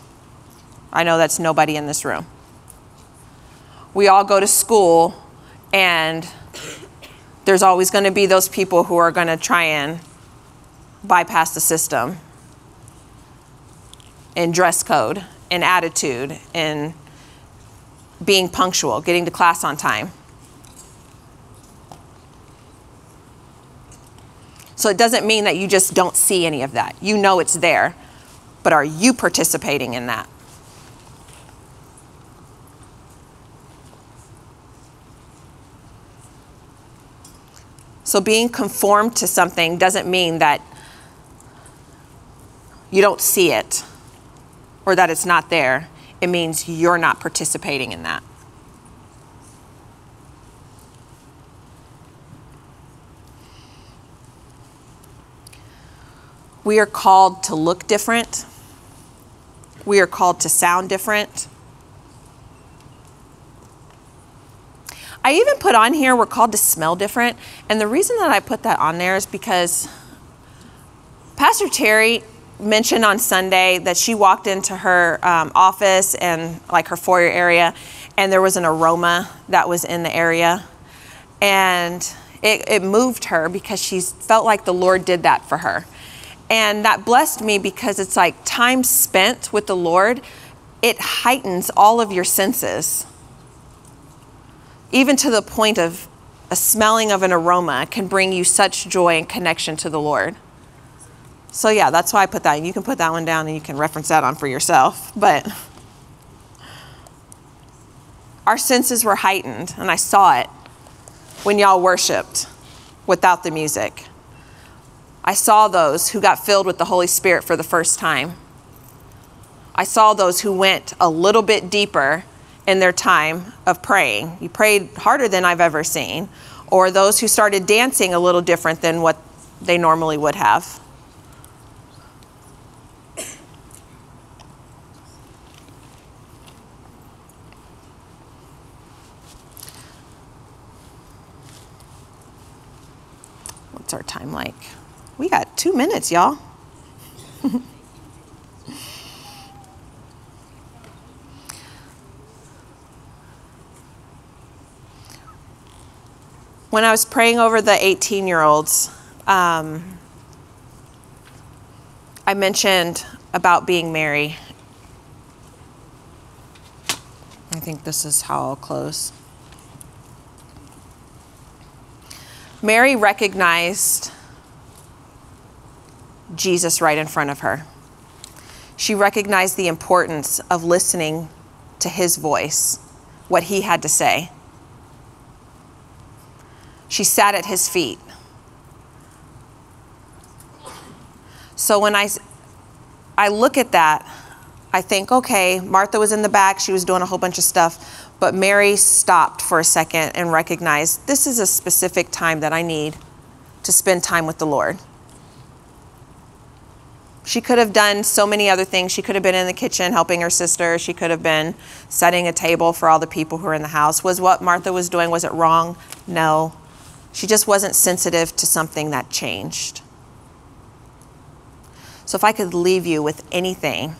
I know that's nobody in this room. We all go to school, and there's always going to be those people who are going to try and bypass the system in dress code in attitude in being punctual, getting to class on time. So it doesn't mean that you just don't see any of that. You know it's there, but are you participating in that? So being conformed to something doesn't mean that you don't see it or that it's not there. It means you're not participating in that. We are called to look different. We are called to sound different. I even put on here, we're called to smell different. And the reason that I put that on there is because Pastor Terri mentioned on Sunday that she walked into her um, office and like her foyer area, and there was an aroma that was in the area. And It, it moved her because she felt like the Lord did that for her. And that blessed me because it's like time spent with the Lord, it heightens all of your senses. Even to the point of a smelling of an aroma can bring you such joy and connection to the Lord. So, yeah, that's why I put that. You can put that one down and you can reference that on for yourself. But our senses were heightened, and I saw it when y'all worshiped without the music. I saw those who got filled with the Holy Spirit for the first time. I saw those who went a little bit deeper in their time of praying. You prayed harder than I've ever seen, or those who started dancing a little different than what they normally would have. What's our time like? We got two minutes, y'all. when I was praying over the 18 year olds, um, I mentioned about being Mary. I think this is how I'll close. Mary recognized Jesus right in front of her. She recognized the importance of listening to his voice, what he had to say. She sat at his feet. So when I, I look at that, I think, okay, Martha was in the back, she was doing a whole bunch of stuff, but Mary stopped for a second and recognized this is a specific time that I need to spend time with the Lord. She could have done so many other things. She could have been in the kitchen helping her sister. She could have been setting a table for all the people who were in the house. Was what Martha was doing, was it wrong? No. She just wasn't sensitive to something that changed. So, if I could leave you with anything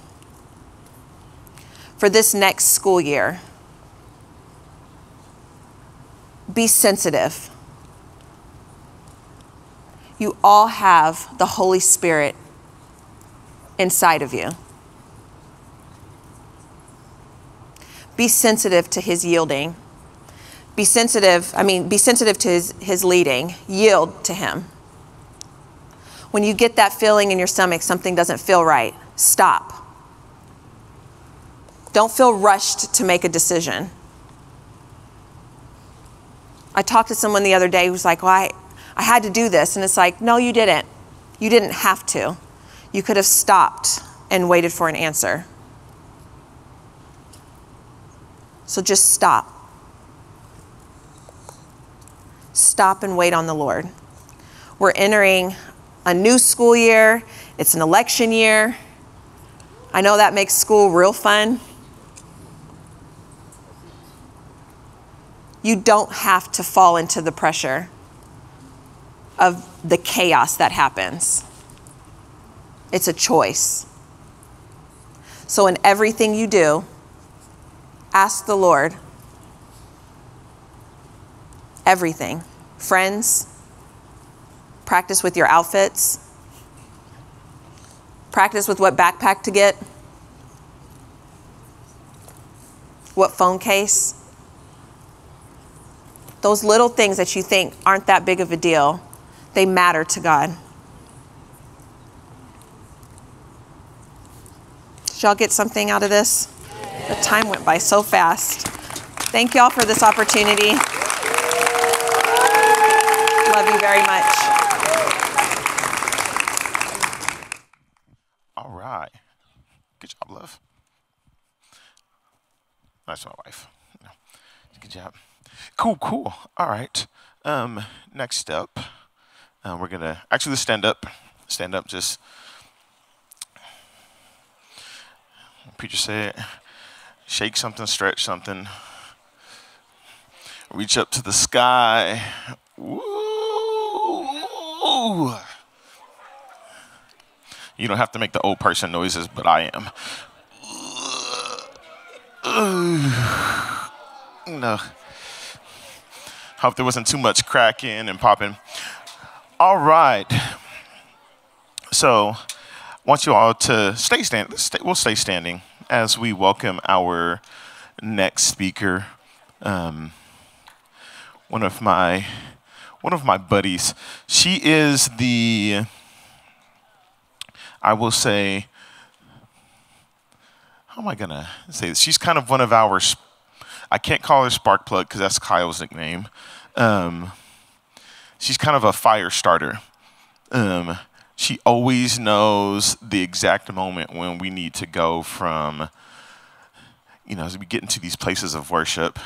for this next school year, be sensitive. You all have the Holy Spirit inside of you. Be sensitive to His yielding be sensitive, I mean, be sensitive to his, his leading, yield to him. When you get that feeling in your stomach, something doesn't feel right, stop. Don't feel rushed to make a decision. I talked to someone the other day who was like, Well, I, I had to do this. And it's like, No, you didn't. You didn't have to. You could have stopped and waited for an answer. So just stop stop and wait on the Lord. We're entering a new school year, it's an election year. I know that makes school real fun. You don't have to fall into the pressure of the chaos that happens. It's a choice. So, in everything you do, ask the Lord everything friends, practice with your outfits, practice with what backpack to get, what phone case. Those little things that you think aren't that big of a deal, they matter to God. Did y'all get something out of this? The time went by so fast. Thank y'all for this opportunity. Love you very much. All right. Good job, love. That's my wife. Good job. Cool, cool. All right. Um, next up, uh, we're gonna actually stand up. Stand up. Just preacher said, shake something, stretch something, reach up to the sky. You don't have to make the old person noises, but I am. No. Hope there wasn't too much cracking and popping. All right. So, want you all to stay stand. Stay, we'll stay standing as we welcome our next speaker. Um, one of my one of my buddies. She is the I will say how am I gonna say this? She's kind of one of our I can't call her spark plug because that's Kyle's nickname. Um, she's kind of a fire starter. Um, she always knows the exact moment when we need to go from, you know, as we get into these places of worship,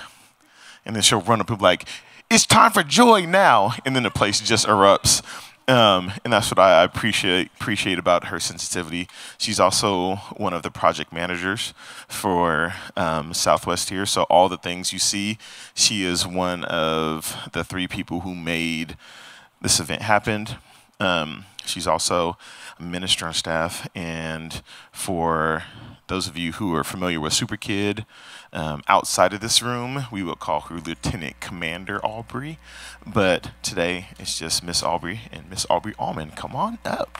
and then she'll run up and be like, "It's time for joy now," and then the place just erupts. Um, and that's what I appreciate appreciate about her sensitivity. She's also one of the project managers for um, Southwest here. So all the things you see, she is one of the three people who made this event happen. Um, she's also a minister on staff, and for those of you who are familiar with Super Kid, um, outside of this room, we would call her Lieutenant Commander Aubrey. But today, it's just Miss Aubrey and Miss Aubrey Almond. Come on up.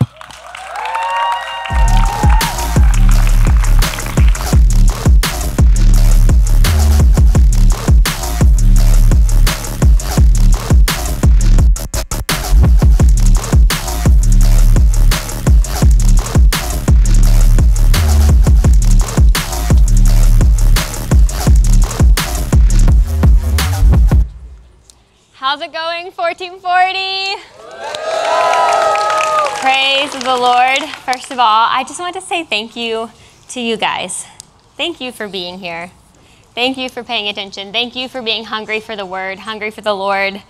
How's it going, 14forty? Praise the Lord. First of all, I just want to say thank you to you guys. Thank you for being here. Thank you for paying attention. Thank you for being hungry for the word, hungry for the Lord.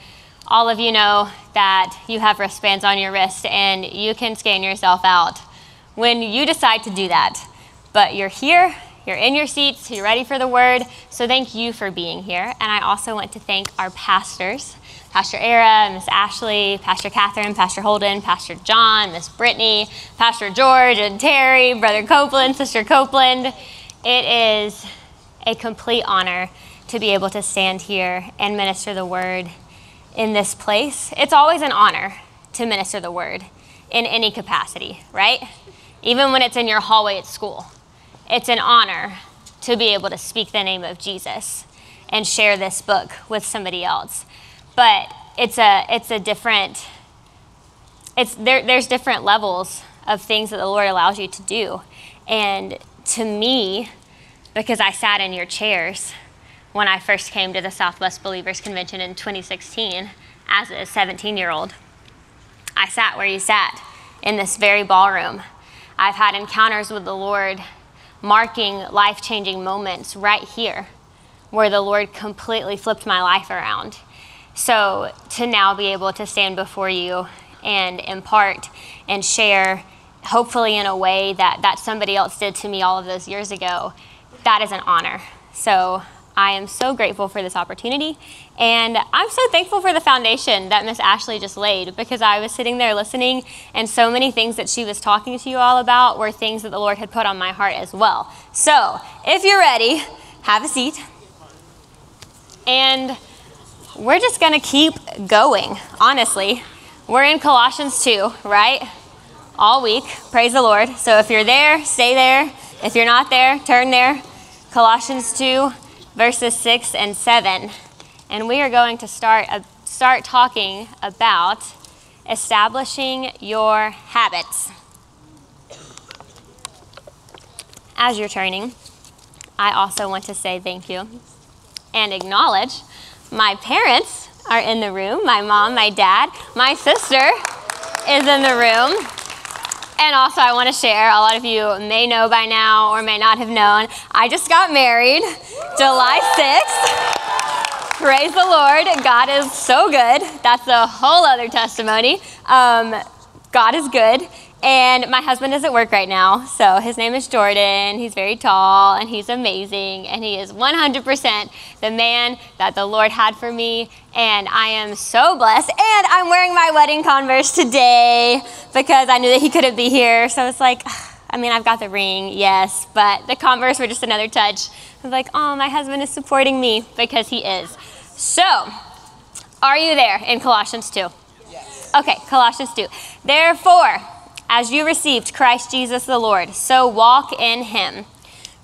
All of you know that you have wristbands on your wrist and you can scan yourself out when you decide to do that. But you're here, you're in your seats, you're ready for the word. So thank you for being here. And I also want to thank our pastors Pastor Era, Miss Ashley, Pastor Catherine, Pastor Holden, Pastor John, Miss Brittany, Pastor George and Terri, Brother Copeland, Sister Copeland. It is a complete honor to be able to stand here and minister the word in this place. It's always an honor to minister the word in any capacity, right? Even when it's in your hallway at school, it's an honor to be able to speak the name of Jesus and share this book with somebody else but it's a it's a different it's there there's different levels of things that the Lord allows you to do. And to me, because I sat in your chairs when I first came to the Southwest Believers Convention in 2016 as a 17 year old, I sat where you sat in this very ballroom. I've had encounters with the Lord marking life changing moments right here where the Lord completely flipped my life around. So to now be able to stand before you and impart and share, hopefully in a way that, that somebody else did to me all of those years ago, that is an honor. So I am so grateful for this opportunity. And I'm so thankful for the foundation that Miss Ashley just laid because I was sitting there listening, and so many things that she was talking to you all about were things that the Lord had put on my heart as well. So if you're ready, have a seat. And we're just going to keep going, honestly. We're in Colossians 2, right? All week. Praise the Lord. So if you're there, stay there. If you're not there, turn there. Colossians 2, verses 6 and 7. And we are going to start, uh, start talking about establishing your habits. As you're turning, I also want to say thank you and acknowledge my parents are in the room my mom, my dad, my sister is in the room. And also, I want to share a lot of you may know by now or may not have known, I just got married July 6th. Praise the Lord. God is so good. That's a whole other testimony. Um, God is good. And my husband is at work right now. So his name is Jordan. He's very tall and he's amazing. And he is 100% the man that the Lord had for me. And I am so blessed. And I'm wearing my wedding Converse today because I knew that he couldn't be here. So it's like, I mean, I've got the ring, yes, but the Converse were just another touch. I was like, oh, my husband is supporting me because he is. So, Are you there in Colossians 2? Yes. Okay, Colossians 2. Therefore, as you received Christ Jesus the Lord, so walk in him,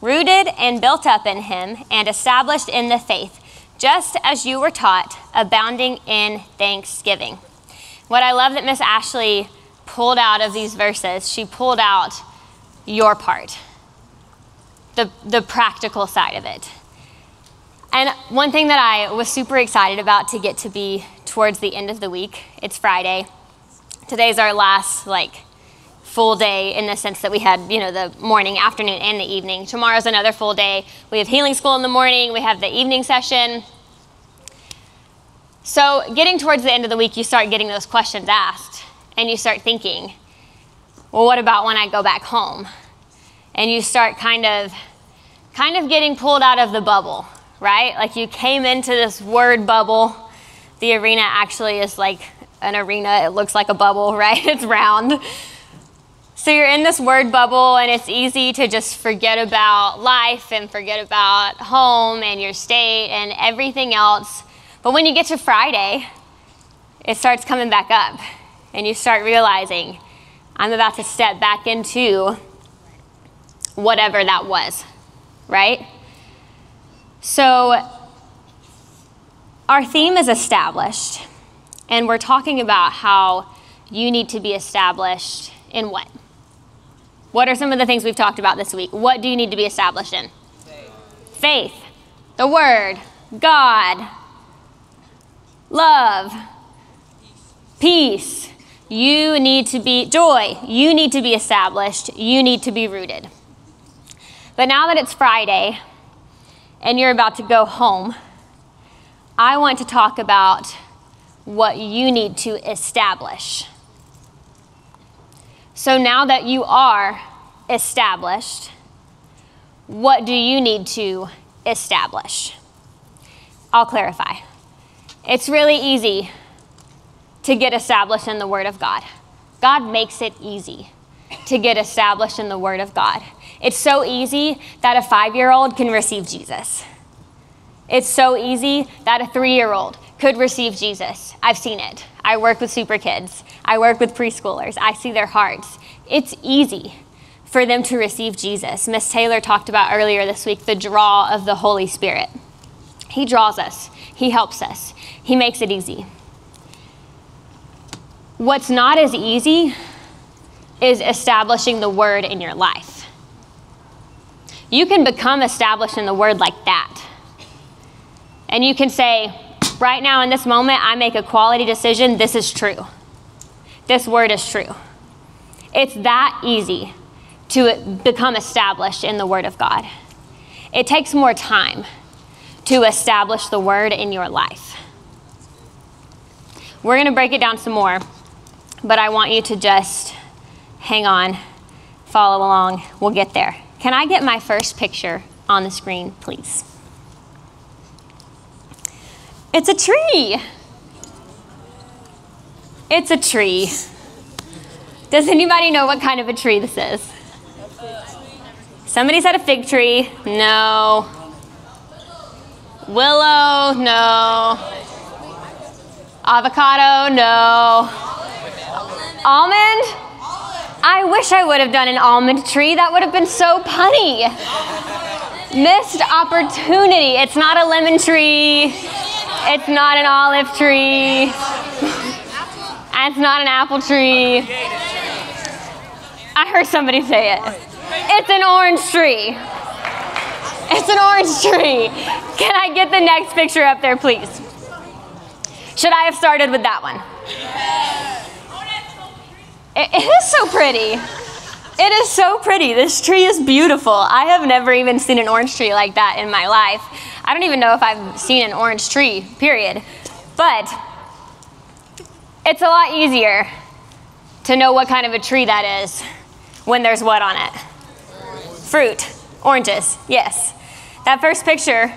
rooted and built up in him, and established in the faith, just as you were taught, abounding in thanksgiving. What I love that Miss Ashley pulled out of these verses, she pulled out your part, the, the practical side of it. And one thing that I was super excited about to get to be towards the end of the week, it's Friday. Today's our last, like, full day in the sense that we had, you know, the morning, afternoon, and the evening. Tomorrow's another full day. We have healing school in the morning, we have the evening session. So, getting towards the end of the week, you start getting those questions asked, and you start thinking, well, what about when I go back home? And you start kind of kind of getting pulled out of the bubble, right? Like you came into this word bubble. The arena actually is like an arena. It looks like a bubble, right? It's round. So you're in this word bubble, and it's easy to just forget about life and forget about home and your state and everything else. But when you get to Friday, it starts coming back up, and you start realizing, I'm about to step back into whatever that was, right? So, our theme is established, and we're talking about how you need to be established in what? What are some of the things we've talked about this week? What do you need to be established in? Faith. The Word, God, love, peace. You need to be joy. You need to be established. You need to be rooted. But now that it's Friday and you're about to go home, I want to talk about what you need to establish. So now that you are established, what do you need to establish? I'll clarify. It's really easy to get established in the Word of God. God makes it easy to get established in the Word of God. It's so easy that a five year old can receive Jesus. It's so easy that a three year old could receive Jesus. I've seen it. I work with super kids, I work with preschoolers, I see their hearts. It's easy for them to receive Jesus. Miss Taylor talked about earlier this week the draw of the Holy Spirit. He draws us, He helps us, He makes it easy. What's not as easy is establishing the word in your life. You can become established in the word like that. And you can say, right now in this moment, I make a quality decision. This is true. This word is true. It's that easy to become established in the Word of God. It takes more time to establish the Word in your life. We're going to break it down some more, but I want you to just hang on, follow along. We'll get there. Can I get my first picture on the screen, please? It's a tree. It's a tree. Does anybody know what kind of a tree this is? Somebody said a fig tree. No. Willow, no. Avocado, no. Almond? I wish I would have done an almond tree. That would have been so punny. Missed opportunity. It's not a lemon tree. It's not an olive tree. It's not an apple tree. I heard somebody say it. It's an orange tree. It's an orange tree. Can I get the next picture up there, please? Should I have started with that one? it, it is so pretty. It is so pretty. This tree is beautiful. I have never even seen an orange tree like that in my life. I don't even know if I've seen an orange tree, period. But it's a lot easier to know what kind of a tree that is when there's what on it? Fruit. Oranges, yes. That first picture,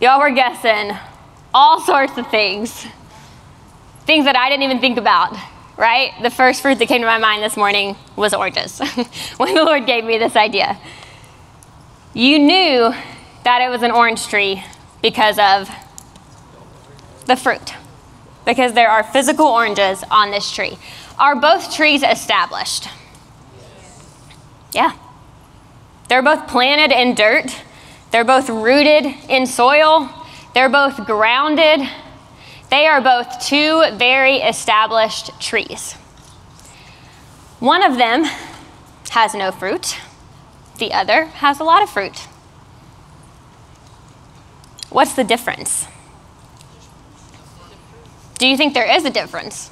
y'all were guessing all sorts of things. Things that I didn't even think about, right? The first fruit that came to my mind this morning was oranges when the Lord gave me this idea. You knew that it was an orange tree because of the fruit, because there are physical oranges on this tree. Are both trees established? Yeah. They're both planted in dirt, they're both rooted in soil, they're both grounded. They are both two very established trees. One of them has no fruit, the other has a lot of fruit. What's the difference? Do you think there is a difference?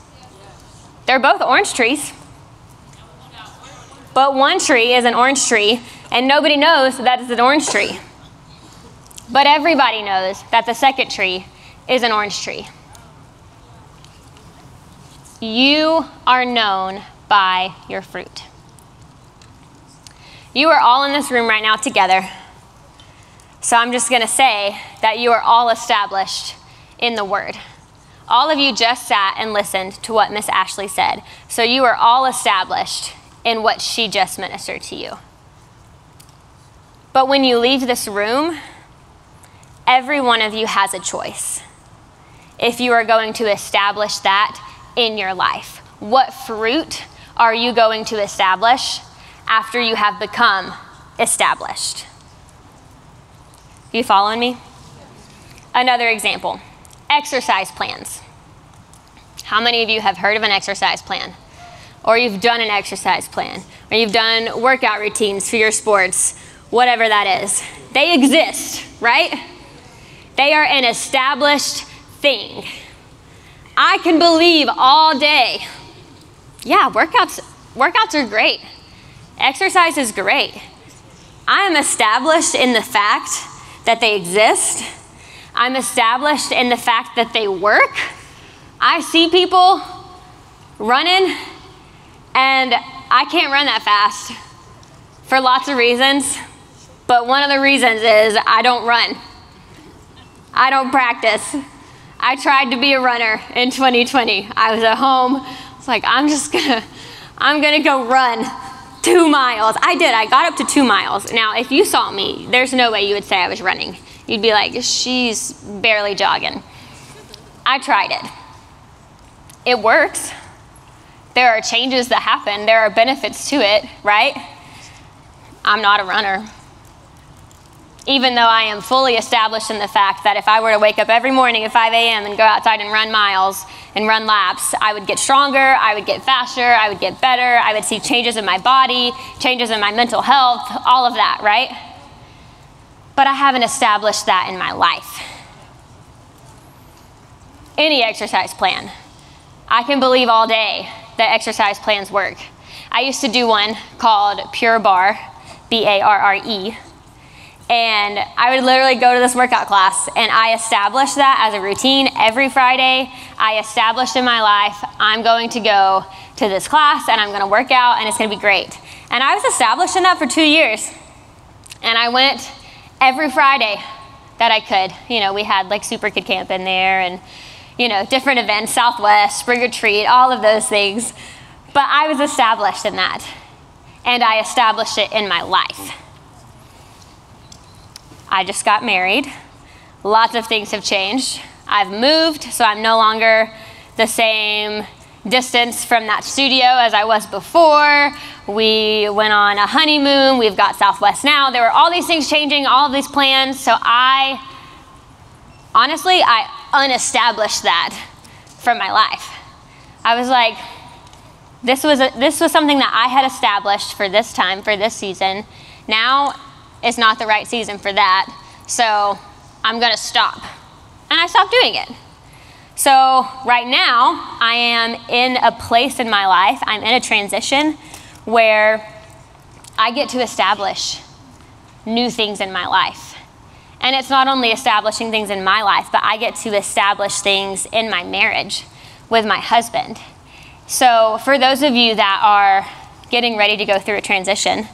They're both orange trees. But one tree is an orange tree, and nobody knows that it's an orange tree. But everybody knows that the second tree is an orange tree. You are known by your fruit. You are all in this room right now together. So I'm just going to say that you are all established in the Word. All of you just sat and listened to what Miss Ashley said. So you are all established in what she just ministered to you. But when you leave this room, every one of you has a choice. If you are going to establish that in your life, what fruit are you going to establish after you have become established? You following me? Another example exercise plans. How many of you have heard of an exercise plan? Or you've done an exercise plan? Or you've done workout routines for your sports? Whatever that is. They exist, right? They are an established thing. I can believe all day. Yeah, workouts workouts are great. Exercise is great. I am established in the fact that they exist. I'm established in the fact that they work. I see people running, and I can't run that fast for lots of reasons. But one of the reasons is I don't run, I don't practice. I tried to be a runner in 2020. I was at home. It's like, I'm just gonna, I'm gonna go run two miles. I did. I got up to two miles. Now, if you saw me, there's no way you would say I was running. You'd be like, she's barely jogging. I tried it. It works. There are changes that happen, there are benefits to it, right? I'm not a runner. Even though I am fully established in the fact that if I were to wake up every morning at 5 a.m. and go outside and run miles and run laps, I would get stronger, I would get faster, I would get better, I would see changes in my body, changes in my mental health, all of that, right? But I haven't established that in my life. Any exercise plan. I can believe all day that exercise plans work. I used to do one called Pure Barre, B A R R E. And I would literally go to this workout class and I established that as a routine every Friday. I established in my life, I'm going to go to this class and I'm going to work out and it's going to be great. And I was established in that for two years. And I went every Friday that I could. You know, we had like Super Kid Camp in there and, you know, different events, Southwest, Spring Retreat, all of those things. But I was established in that. And I established it in my life. I just got married. Lots of things have changed. I've moved, so I'm no longer the same distance from that studio as I was before. We went on a honeymoon. We've got Southwest now. There were all these things changing, all of these plans. So I, honestly, I unestablished that from my life. I was like, this was, a, this was something that I had established for this time, for this season. Now it's not the right season for that. So I'm going to stop. And I stopped doing it. So right now, I am in a place in my life, I'm in a transition where I get to establish new things in my life. And it's not only establishing things in my life, but I get to establish things in my marriage with my husband. So, for those of you that are getting ready to go through a transition,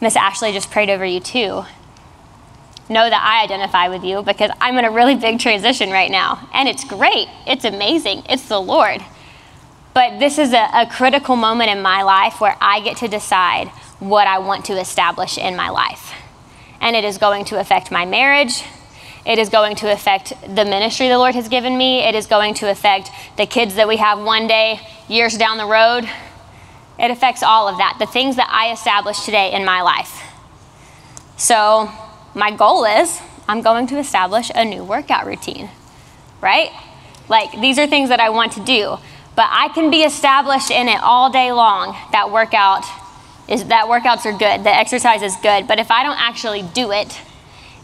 Miss Ashley just prayed over you too. Know that I identify with you because I'm in a really big transition right now. And it's great, it's amazing, it's the Lord. But this is a, a critical moment in my life where I get to decide what I want to establish in my life. And it is going to affect my marriage, It is going to affect the ministry the Lord has given me. It is going to affect the kids that we have one day, years down the road. It affects all of that, the things that I establish today in my life. So, my goal is I'm going to establish a new workout routine, right? Like, these are things that I want to do, but I can be established in it all day long. That workout is that workouts are good, the exercise is good, but if I don't actually do it,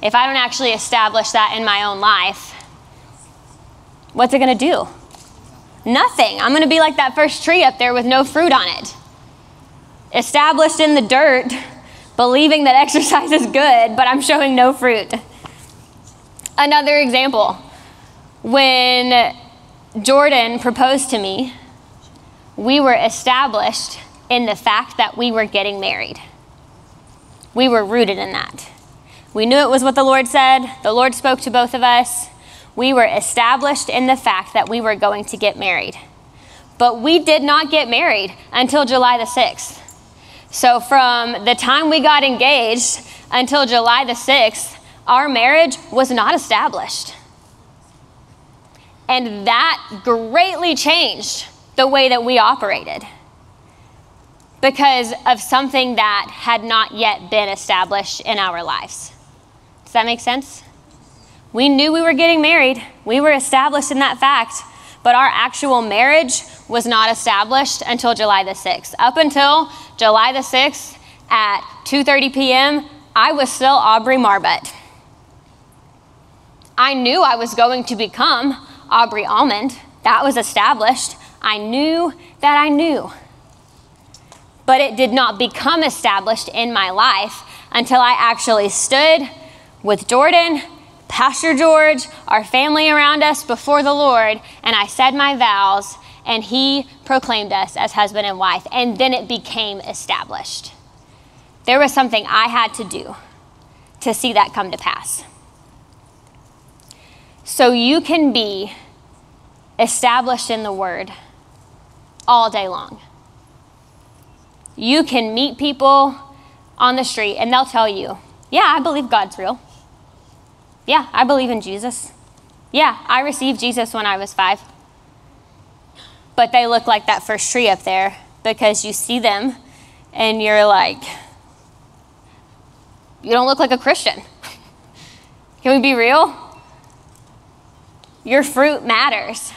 if I don't actually establish that in my own life, what's it gonna do? Nothing. I'm gonna be like that first tree up there with no fruit on it. Established in the dirt, believing that exercise is good, but I'm showing no fruit. Another example when Jordan proposed to me, we were established in the fact that we were getting married. We were rooted in that. We knew it was what the Lord said. The Lord spoke to both of us. We were established in the fact that we were going to get married. But we did not get married until July the 6th. So, from the time we got engaged until July the 6th, our marriage was not established. And that greatly changed the way that we operated because of something that had not yet been established in our lives. Does that make sense? We knew we were getting married, we were established in that fact, but our actual marriage was not established until July the 6th. Up until July the 6th at 2:30 p.m., I was still Aubrey Marbut. I knew I was going to become Aubrey Almond. That was established. I knew that I knew. But it did not become established in my life until I actually stood with Jordan, Pastor George, our family around us before the Lord, and I said my vows, and he proclaimed us as husband and wife, and then it became established. There was something I had to do to see that come to pass. So you can be established in the Word all day long. You can meet people on the street and they'll tell you, Yeah, I believe God's real. Yeah, I believe in Jesus. Yeah, I received Jesus when I was five. But they look like that first tree up there because you see them and you're like, You don't look like a Christian. Can we be real? Your fruit matters.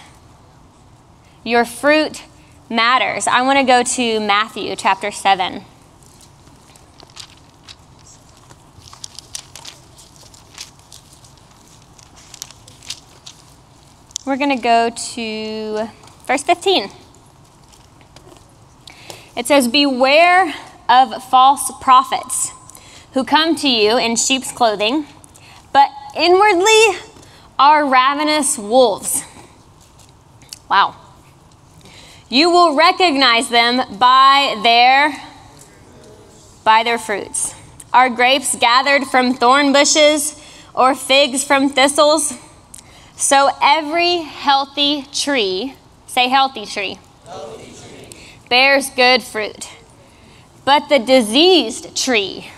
Your fruit matters. I want to go to Matthew chapter 7. We're going to go to verse 15. It says, Beware of false prophets who come to you in sheep's clothing, but inwardly are ravenous wolves. Wow. You will recognize them by their by their fruits. Are grapes gathered from thorn bushes or figs from thistles? So every healthy tree, say healthy tree, healthy tree. bears good fruit. But the diseased tree,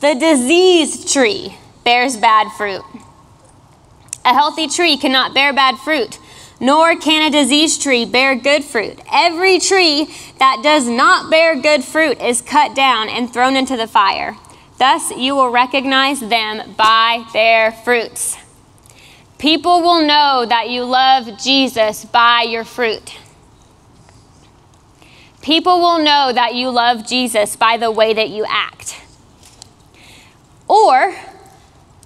the diseased tree bears bad fruit. A healthy tree cannot bear bad fruit, nor can a diseased tree bear good fruit. Every tree that does not bear good fruit is cut down and thrown into the fire. Thus you will recognize them by their fruits. People will know that you love Jesus by your fruit. People will know that you love Jesus by the way that you act. Or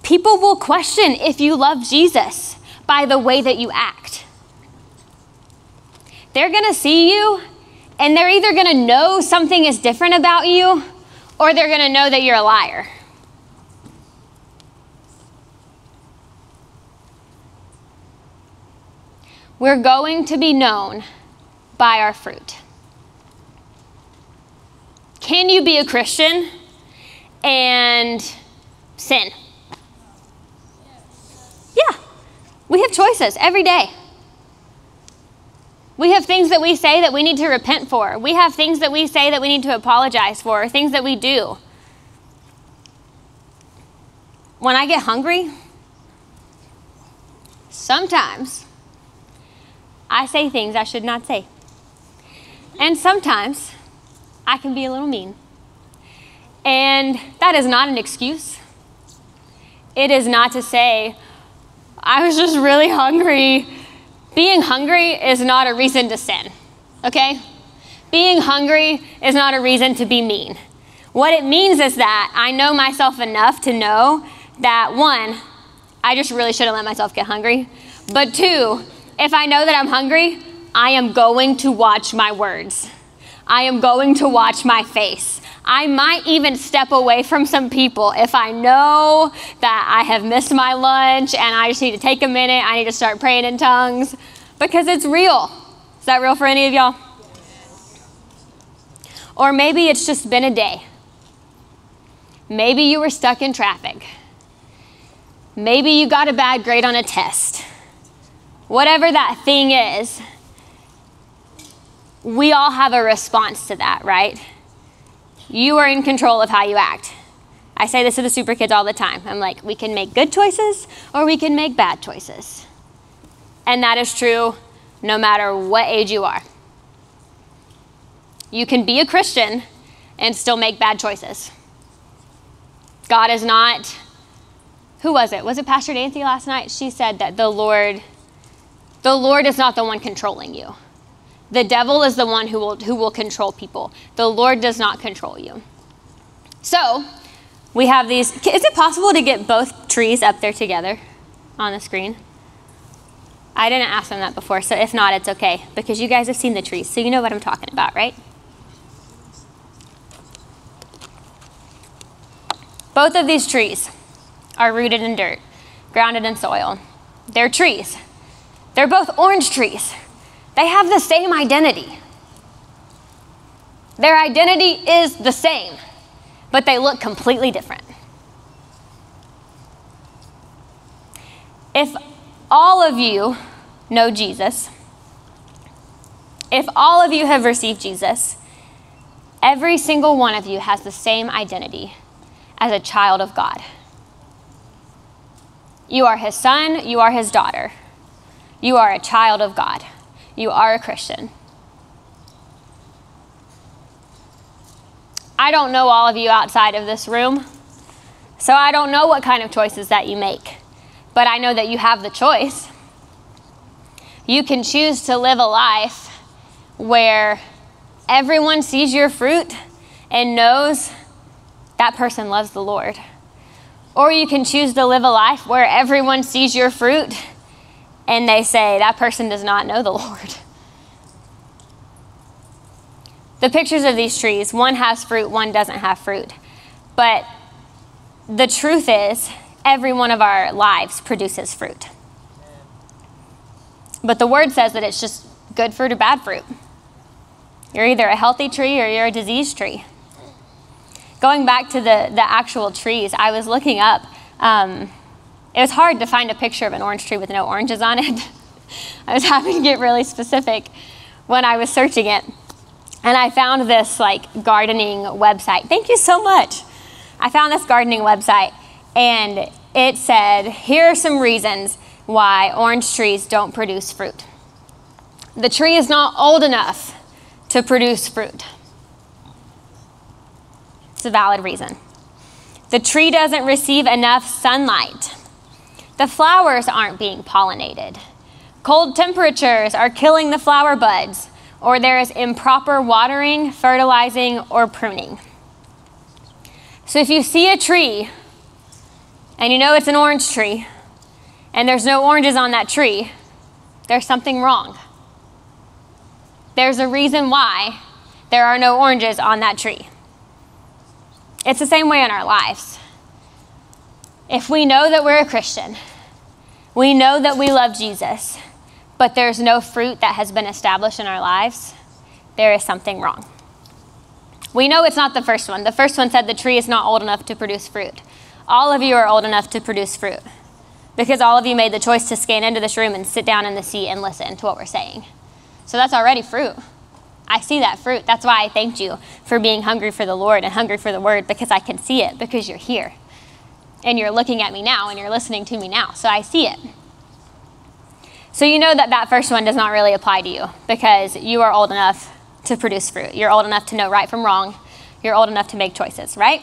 people will question if you love Jesus by the way that you act. They're going to see you and they're either going to know something is different about you or they're going to know that you're a liar. We're going to be known by our fruit. Can you be a Christian and sin? Yeah, we have choices every day. We have things that we say that we need to repent for. We have things that we say that we need to apologize for, things that we do. when I get hungry, sometimes I say things I should not say. And sometimes I can be a little mean. And that is not an excuse. It is not to say, I was just really hungry. Being hungry is not a reason to sin, okay? Being hungry is not a reason to be mean. What it means is that I know myself enough to know that one, I just really shouldn't let myself get hungry. But two, if I know that I'm hungry, I am going to watch my words. I am going to watch my face. I might even step away from some people if I know that I have missed my lunch and I just need to take a minute. I need to start praying in tongues because it's real. Is that real for any of y'all? Or maybe it's just been a day. Maybe you were stuck in traffic. Maybe you got a bad grade on a test. Whatever that thing is, we all have a response to that, right? You are in control of how you act. I say this to the super kids all the time. I'm like, we can make good choices or we can make bad choices. And that is true no matter what age you are. You can be a Christian and still make bad choices. God is not, who was it? Was it Pastor Nancy last night? She said that the Lord, the Lord is not the one controlling you. The devil is the one who will, who will control people. The Lord does not control you. So, we have these. Is it possible to get both trees up there together on the screen? I didn't ask them that before, so if not, it's okay because you guys have seen the trees, so you know what I'm talking about, right? Both of these trees are rooted in dirt, grounded in soil. They're trees. They're both orange trees. They have the same identity. Their identity is the same, but they look completely different. If all of you know Jesus, if all of you have received Jesus, every single one of you has the same identity as a child of God. You are his son, you are his daughter. You are a child of God. You are a Christian. I don't know all of you outside of this room, so I don't know what kind of choices that you make, but I know that you have the choice. You can choose to live a life where everyone sees your fruit and knows that person loves the Lord. Or you can choose to live a life where everyone sees your fruit and they say, that person does not know the Lord. The pictures of these trees, one has fruit, one doesn't have fruit. But the truth is, every one of our lives produces fruit. But the word says that it's just good fruit or bad fruit. You're either a healthy tree or you're a diseased tree going back to the, the actual trees, I was looking up. Um, it was hard to find a picture of an orange tree with no oranges on it. I was having to get really specific when I was searching it. And I found this like gardening website. Thank you so much. I found this gardening website and it said, here are some reasons why orange trees don't produce fruit. The tree is not old enough to produce fruit. It's a valid reason. The tree doesn't receive enough sunlight. The flowers aren't being pollinated. Cold temperatures are killing the flower buds, or there is improper watering, fertilizing, or pruning. So if you see a tree and you know it's an orange tree and there's no oranges on that tree, there's something wrong. There's a reason why there are no oranges on that tree. It's the same way in our lives. If we know that we're a Christian, we know that we love Jesus, but there's no fruit that has been established in our lives, there is something wrong. We know it's not the first one. The first one said the tree is not old enough to produce fruit. All of you are old enough to produce fruit because all of you made the choice to scan into this room and sit down in the seat and listen to what we're saying. So that's already fruit. I see that fruit. That's why I thanked you for being hungry for the Lord and hungry for the word because I can see it because you're here. And you're looking at me now and you're listening to me now. So I see it. So you know that that first one does not really apply to you because you are old enough to produce fruit. You're old enough to know right from wrong. You're old enough to make choices, right?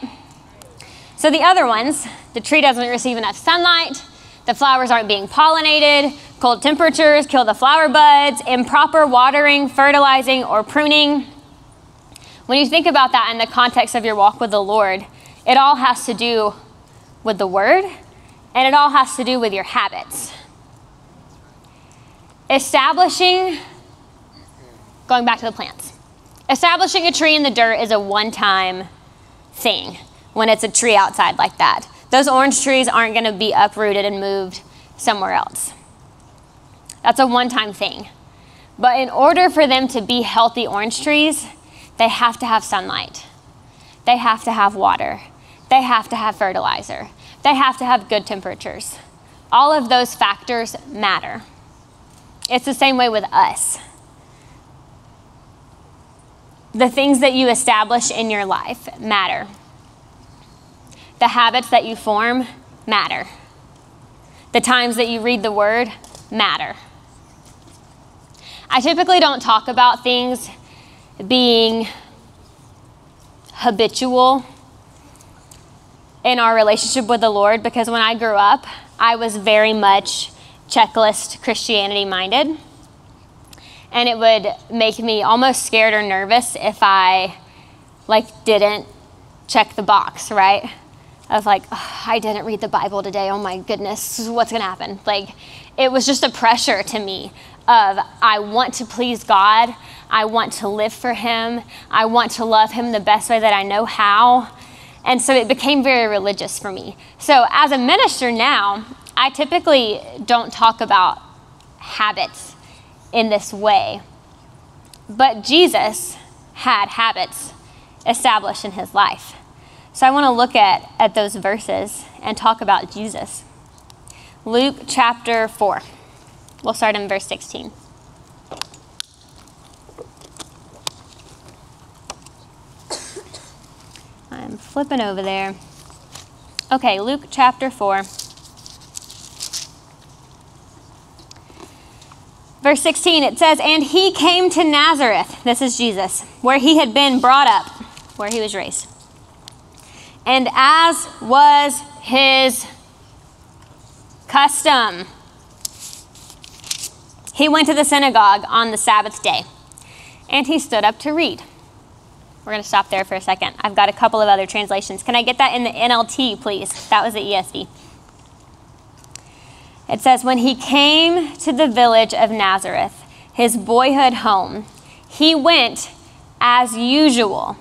So the other ones, the tree doesn't receive enough sunlight, the flowers aren't being pollinated, cold temperatures kill the flower buds, improper watering, fertilizing, or pruning. When you think about that in the context of your walk with the Lord, it all has to do with the Word and it all has to do with your habits. Establishing, going back to the plants, establishing a tree in the dirt is a one time thing when it's a tree outside like that. Those orange trees aren't going to be uprooted and moved somewhere else. That's a one time thing. But in order for them to be healthy orange trees, they have to have sunlight. They have to have water. They have to have fertilizer. They have to have good temperatures. All of those factors matter. It's the same way with us. The things that you establish in your life matter. The habits that you form matter. The times that you read the word matter. I typically don't talk about things being habitual in our relationship with the Lord because when I grew up, I was very much checklist Christianity minded. And it would make me almost scared or nervous if I like didn't check the box, right? Of like, oh, I didn't read the Bible today. Oh my goodness, what's going to happen? Like it was just a pressure to me of I want to please God. I want to live for him. I want to love him the best way that I know how. And so it became very religious for me. So as a minister now, I typically don't talk about habits in this way, but Jesus had habits established in his life. So I want to look at, at those verses and talk about Jesus. Luke chapter 4. We'll start in verse 16. I'm flipping over there. Okay, Luke chapter 4. Verse 16, it says, And he came to Nazareth, this is Jesus, where he had been brought up, where he was raised. And as was his custom, he went to the synagogue on the Sabbath day, and he stood up to read. We're going to stop there for a second. I've got a couple of other translations. Can I get that in the NLT, please? That was the ESV. It says, When he came to the village of Nazareth, his boyhood home, he went as usual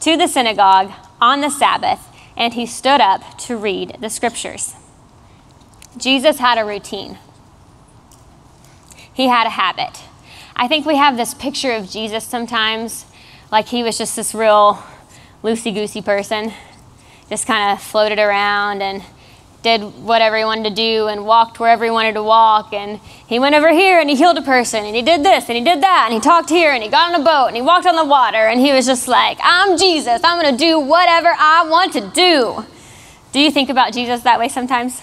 to the synagogue on the Sabbath, and he stood up to read the scriptures. Jesus had a routine, he had a habit. I think we have this picture of Jesus sometimes like he was just this real loosey goosey person, just kind of floated around and did whatever he wanted to do and walked wherever he wanted to walk. And he went over here and he healed a person and he did this and he did that and he talked here and he got on a boat and he walked on the water and he was just like, I'm Jesus. I'm going to do whatever I want to do. Do you think about Jesus that way sometimes?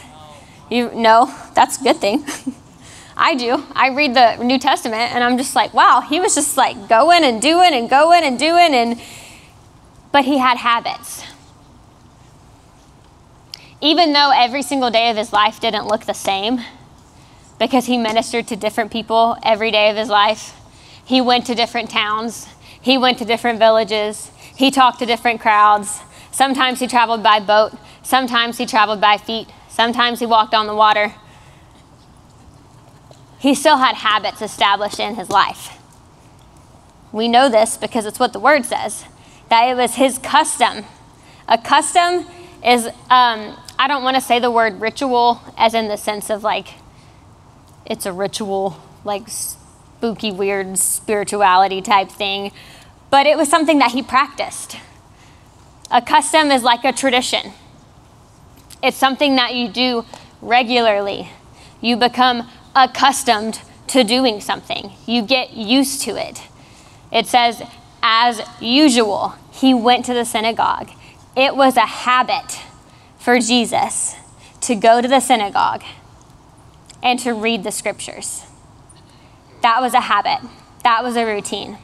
You know, that's a good thing. I do. I read the New Testament and I'm just like, wow, he was just like going and doing and going and doing and but he had habits even though every single day of his life didn't look the same, because he ministered to different people every day of his life, he went to different towns, he went to different villages, he talked to different crowds. Sometimes he traveled by boat, sometimes he traveled by feet, sometimes he walked on the water. He still had habits established in his life. We know this because it's what the word says that it was his custom. A custom is um, I don't want to say the word ritual as in the sense of like it's a ritual, like spooky, weird spirituality type thing, but it was something that he practiced. A custom is like a tradition, it's something that you do regularly. You become accustomed to doing something, you get used to it. It says, as usual, he went to the synagogue. It was a habit for Jesus to go to the synagogue and to read the scriptures. That was a habit. That was a routine.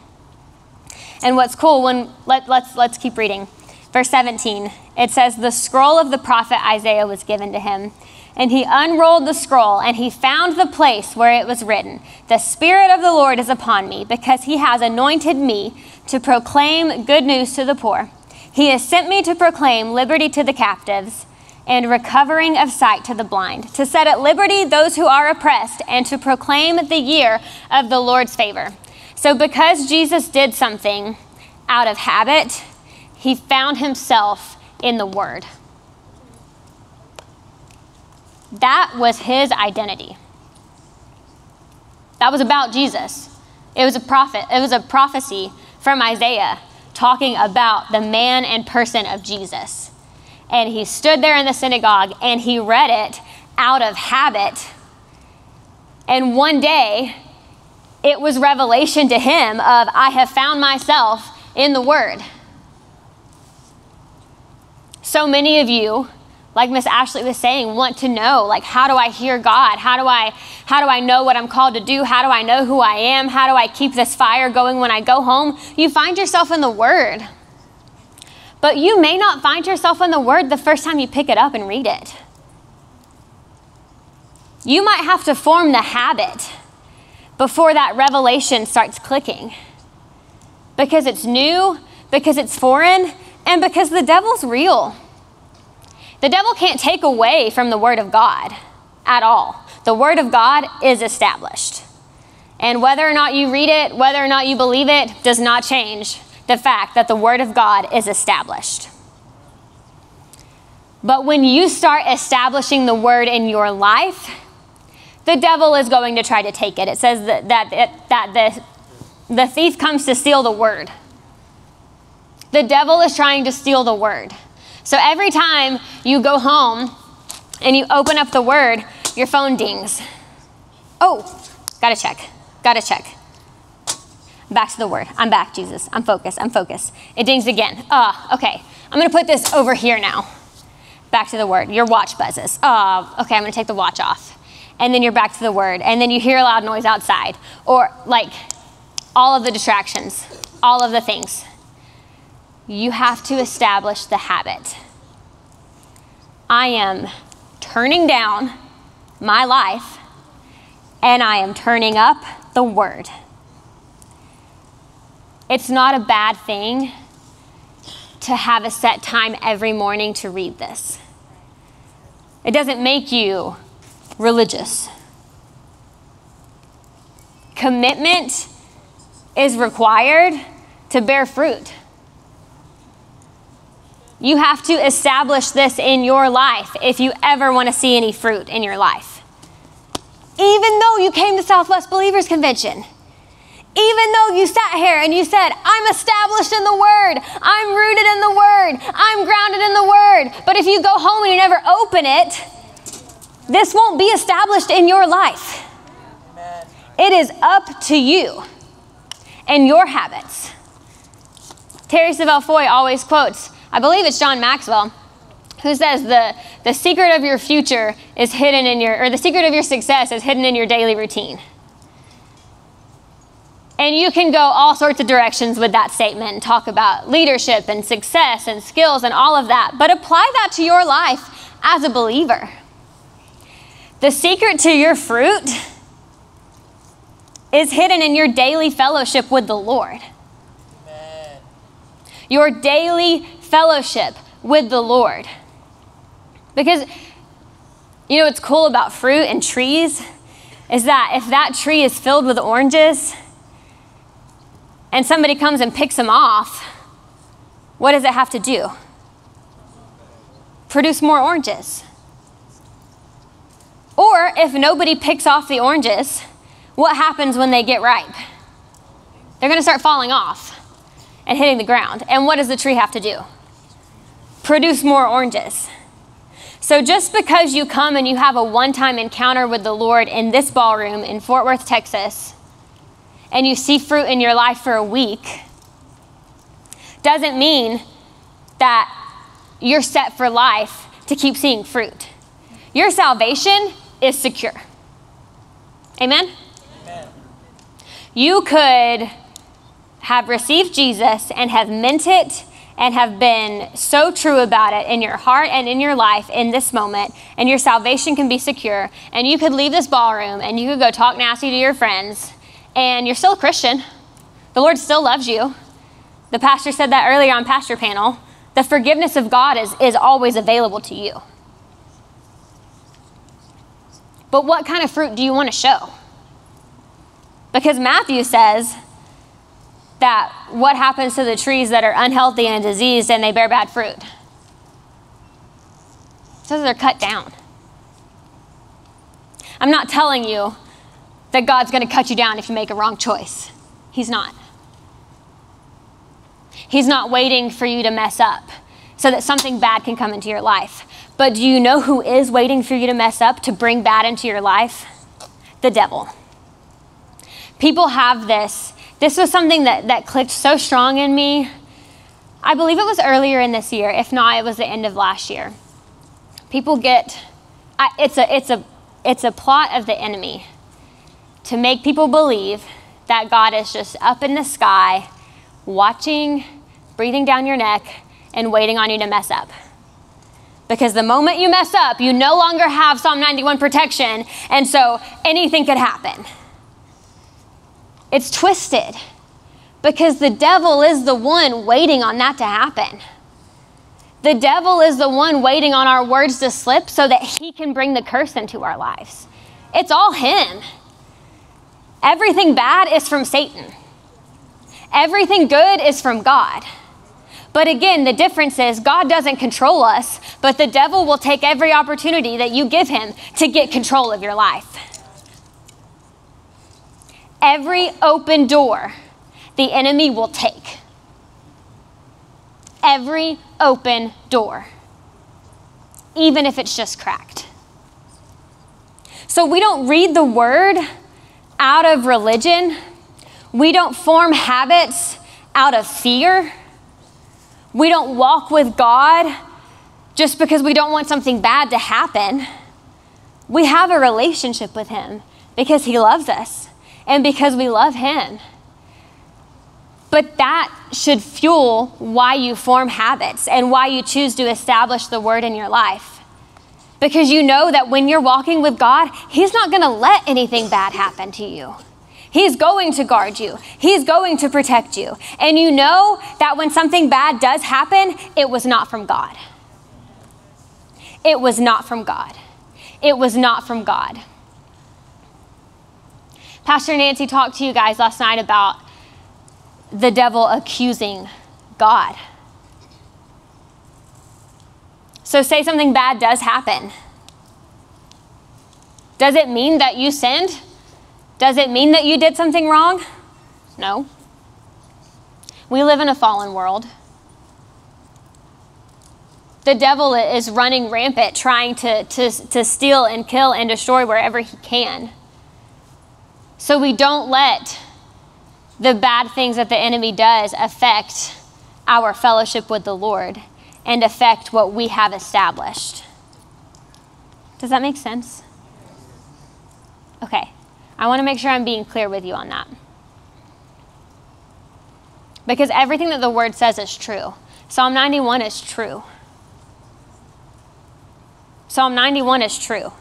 And what's cool when let, let's let's keep reading. Verse 17. It says the scroll of the prophet Isaiah was given to him. And he unrolled the scroll and he found the place where it was written, The Spirit of the Lord is upon me, because he has anointed me to proclaim good news to the poor. He has sent me to proclaim liberty to the captives and recovering of sight to the blind, to set at liberty those who are oppressed, and to proclaim the year of the Lord's favor. So, because Jesus did something out of habit, he found himself in the Word. That was his identity. That was about Jesus. It was a prophet, it was a prophecy from Isaiah talking about the man and person of Jesus. And he stood there in the synagogue and he read it out of habit. And one day, it was revelation to him of, I have found myself in the Word. So many of you like miss ashley was saying want to know like how do i hear god? How do i how do i know what i'm called to do? How do i know who i am? How do i keep this fire going when i go home? You find yourself in the word. But you may not find yourself in the word the first time you pick it up and read it. You might have to form the habit before that revelation starts clicking. Because it's new because it's foreign and because the devil's real the devil can't take away from the Word of God at all. The Word of God is established. And whether or not you read it, whether or not you believe it, does not change the fact that the Word of God is established. But when you start establishing the Word in your life, the devil is going to try to take it. It says that, that, that the, the thief comes to steal the Word. The devil is trying to steal the Word. So every time you go home and you open up the word, your phone dings. Oh, gotta check. Gotta check. Back to the word. I'm back, Jesus. I'm focused. I'm focused. It dings again. Ah, okay. I'm gonna put this over here now. Back to the word. Your watch buzzes. Ah, okay. I'm gonna take the watch off. And then you're back to the word. And then you hear a loud noise outside. Or like all of the distractions, all of the things you have to establish the habit. I am turning down my life and I am turning up the word. It's not a bad thing to have a set time every morning to read this. It doesn't make you religious. Commitment is required to bear fruit. You have to establish this in your life if you ever want to see any fruit in your life. Even though you came to Southwest Believers Convention, even though you sat here and you said, I'm established in the Word, I'm rooted in the Word, I'm grounded in the Word, but if you go home and you never open it, this won't be established in your life. It is up to you and your habits. Terri Savelle Foy always quotes, I believe it's John Maxwell who says the, the secret of your future is hidden in your, or the secret of your success is hidden in your daily routine. And you can go all sorts of directions with that statement and talk about leadership and success and skills and all of that, but apply that to your life as a believer. The secret to your fruit is hidden in your daily fellowship with the Lord. Amen. Your daily fellowship with the Lord. Because, you know, what's cool about fruit and trees is that if that tree is filled with oranges and somebody comes and picks them off, what does it have to do? Produce more oranges. Or if nobody picks off the oranges, what happens when they get ripe? They're going to start falling off and hitting the ground. And what does the tree have to do? Produce more oranges. So just because you come and you have a one time encounter with the Lord in this ballroom in Fort Worth, Texas, and you see fruit in your life for a week, doesn't mean that you're set for life to keep seeing fruit. Your salvation is secure. Amen? Amen. You could have received Jesus and have meant it and have been so true about it in your heart and in your life in this moment, and your salvation can be secure. And you could leave this ballroom and you could go talk nasty to your friends, and you're still a Christian. The Lord still loves you. The pastor said that earlier on pastor panel. The forgiveness of God is, is always available to you. But what kind of fruit do you want to show? Because Matthew says that what happens to the trees that are unhealthy and diseased and they bear bad fruit? It says they're cut down. I'm not telling you that God's going to cut you down if you make a wrong choice. He's not. He's not waiting for you to mess up so that something bad can come into your life. But do you know who is waiting for you to mess up to bring bad into your life? The devil. People have this. This was something that, that clicked so strong in me. I believe it was earlier in this year. If not, it was the end of last year. People get, I, it's, a, it's, a, it's a plot of the enemy to make people believe that God is just up in the sky, watching, breathing down your neck, and waiting on you to mess up. Because the moment you mess up, you no longer have Psalm 91 protection, and so anything could happen. It's twisted because the devil is the one waiting on that to happen. The devil is the one waiting on our words to slip so that he can bring the curse into our lives. It's all him. Everything bad is from Satan, everything good is from God. But again, the difference is God doesn't control us, but the devil will take every opportunity that you give him to get control of your life. Every open door, the enemy will take. Every open door, even if it's just cracked. So we don't read the word out of religion, we don't form habits out of fear. We don't walk with God just because we don't want something bad to happen. We have a relationship with Him because He loves us and because we love Him. But that should fuel why you form habits and why you choose to establish the Word in your life. Because you know that when you're walking with God, He's not going to let anything bad happen to you. He's going to guard you. He's going to protect you. And you know that when something bad does happen, it was not from God. It was not from God. It was not from God. Pastor Nancy talked to you guys last night about the devil accusing God. So, say something bad does happen. Does it mean that you sinned? Does it mean that you did something wrong? No. We live in a fallen world. The devil is running rampant, trying to, to, to steal and kill and destroy wherever he can. So we don't let the bad things that the enemy does affect our fellowship with the Lord and affect what we have established. Does that make sense? Okay. I want to make sure I'm being clear with you on that. Because everything that the word says is true. Psalm 91 is true. Psalm 91 is true.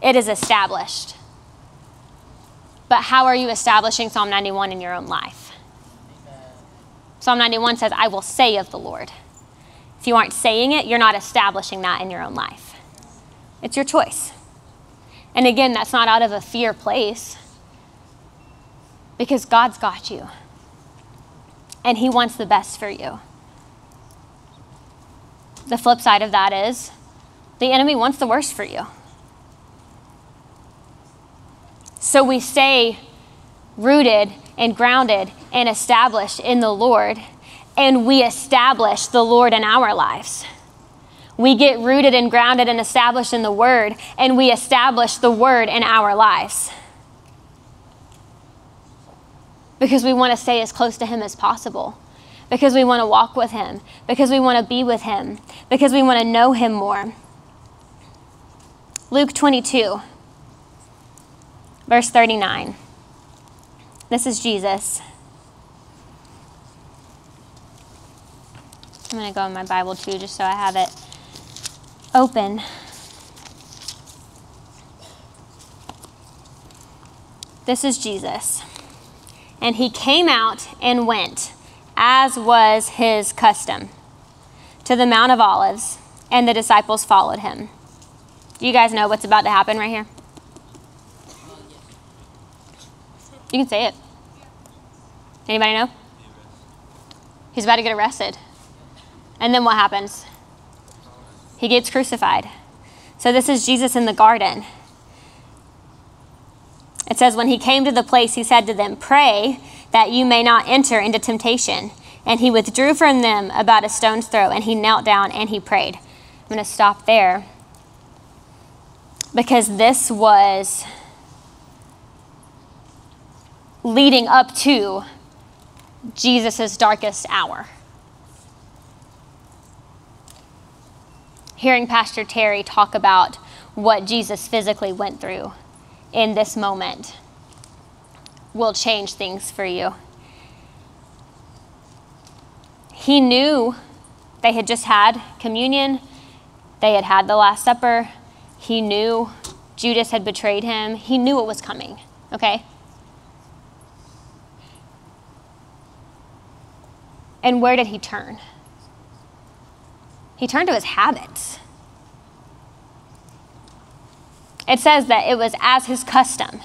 It is established. But how are you establishing Psalm 91 in your own life? Psalm 91 says, I will say of the Lord. If you aren't saying it, you're not establishing that in your own life. It's your choice. And again, that's not out of a fear place because God's got you and He wants the best for you. The flip side of that is the enemy wants the worst for you. So we stay rooted and grounded and established in the Lord, and we establish the Lord in our lives. We get rooted and grounded and established in the Word, and we establish the Word in our lives. Because we want to stay as close to Him as possible. because we want to walk with Him, because we want to be with Him, because we want to know Him more. Luke 22, verse 39. This is Jesus. I'm going to go in my Bible too, just so I have it open. This is Jesus. And he came out and went, as was his custom, to the Mount of Olives, and the disciples followed him. Do you guys know what's about to happen right here? You can say it. Anybody know? He's about to get arrested. And then what happens? He gets crucified. So this is Jesus in the garden. It says, When he came to the place, he said to them, Pray that you may not enter into temptation. And he withdrew from them about a stone's throw, and he knelt down and he prayed. I'm going to stop there because this was leading up to Jesus' darkest hour. Hearing Pastor Terri talk about what Jesus physically went through in this moment will change things for you. He knew they had just had communion, they had had the Last Supper. He knew Judas had betrayed him. He knew it was coming, okay? And where did he turn? He turned to his habits. It says that it was as his custom.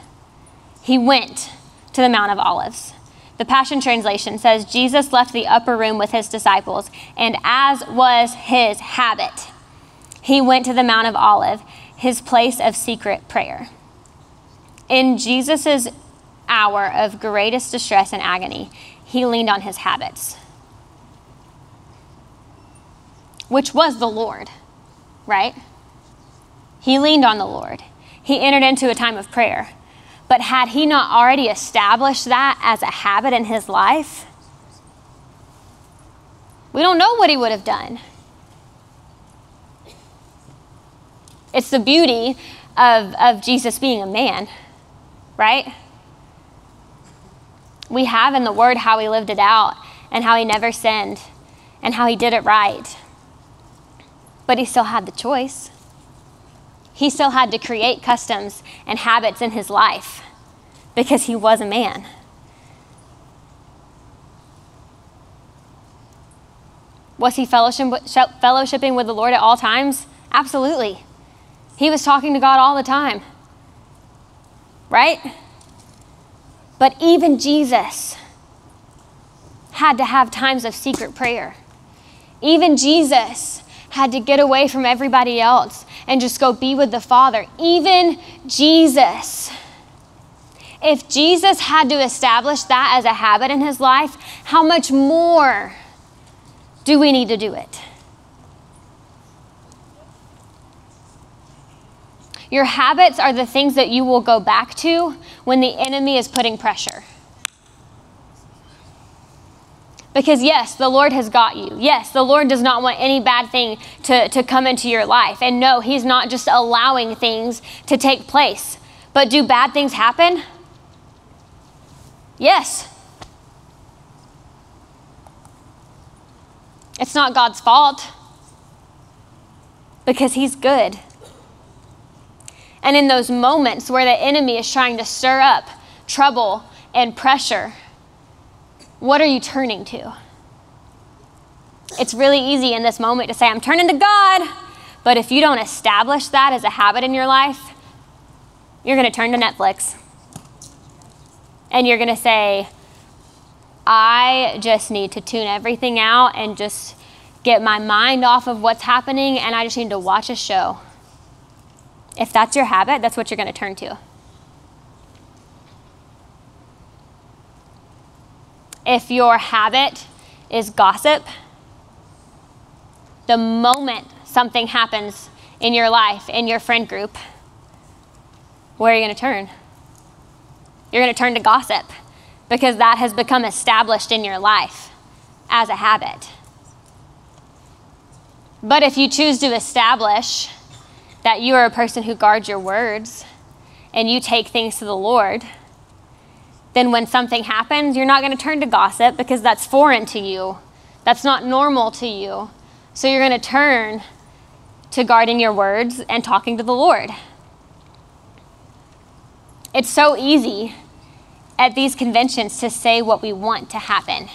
He went to the Mount of Olives. The Passion Translation says Jesus left the upper room with his disciples, and as was his habit, he went to the Mount of Olive, his place of secret prayer. In Jesus' hour of greatest distress and agony, he leaned on his habits, which was the Lord, right? He leaned on the Lord. He entered into a time of prayer. But had he not already established that as a habit in his life, we don't know what he would have done. It's the beauty of, of Jesus being a man, right? We have in the Word how he lived it out and how he never sinned and how he did it right. But he still had the choice. He still had to create customs and habits in his life because he was a man. Was he fellowshipping with the Lord at all times? Absolutely. He was talking to God all the time. Right? But even Jesus had to have times of secret prayer. Even Jesus had to get away from everybody else and just go be with the Father. Even Jesus. If Jesus had to establish that as a habit in his life, how much more do we need to do it? Your habits are the things that you will go back to when the enemy is putting pressure. Because, yes, the Lord has got you. Yes, the Lord does not want any bad thing to, to come into your life. And no, He's not just allowing things to take place. But do bad things happen? Yes. It's not God's fault because He's good. And in those moments where the enemy is trying to stir up trouble and pressure, what are you turning to? It's really easy in this moment to say, I'm turning to God. But if you don't establish that as a habit in your life, you're going to turn to Netflix. And you're going to say, I just need to tune everything out and just get my mind off of what's happening, and I just need to watch a show. If that's your habit, that's what you're going to turn to. If your habit is gossip, the moment something happens in your life, in your friend group, where are you going to turn? You're going to turn to gossip because that has become established in your life as a habit. But if you choose to establish that you are a person who guards your words and you take things to the Lord, then when something happens, you're not going to turn to gossip because that's foreign to you. That's not normal to you. So you're going to turn to guarding your words and talking to the Lord. It's so easy at these conventions to say what we want to happen,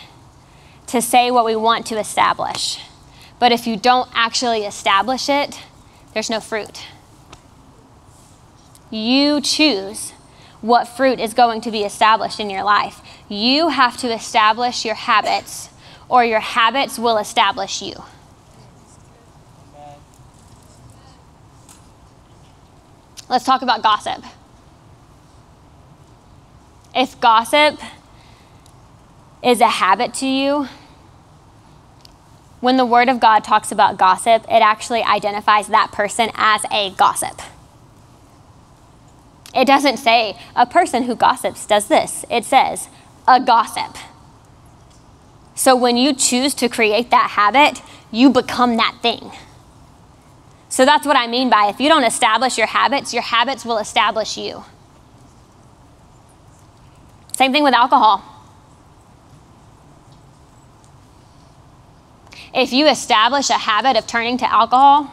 to say what we want to establish. But if you don't actually establish it, there's no fruit. You choose what fruit is going to be established in your life. You have to establish your habits, or your habits will establish you. Let's talk about gossip. If gossip is a habit to you, when the Word of God talks about gossip, it actually identifies that person as a gossip. It doesn't say a person who gossips does this, it says a gossip. So when you choose to create that habit, you become that thing. So that's what I mean by if you don't establish your habits, your habits will establish you. Same thing with alcohol. If you establish a habit of turning to alcohol,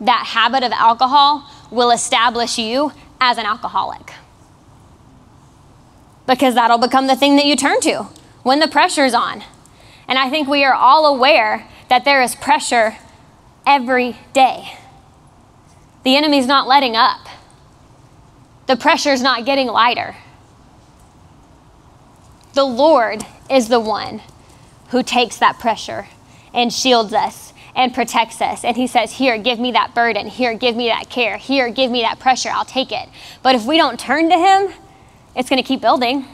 that habit of alcohol will establish you as an alcoholic. Because that'll become the thing that you turn to when the pressure's on. And I think we are all aware that there is pressure every day. The enemy's not letting up, the pressure's not getting lighter. The Lord is the one who takes that pressure and shields us and protects us. And He says, Here, give me that burden. Here, give me that care. Here, give me that pressure. I'll take it. But if we don't turn to Him, it's going to keep building.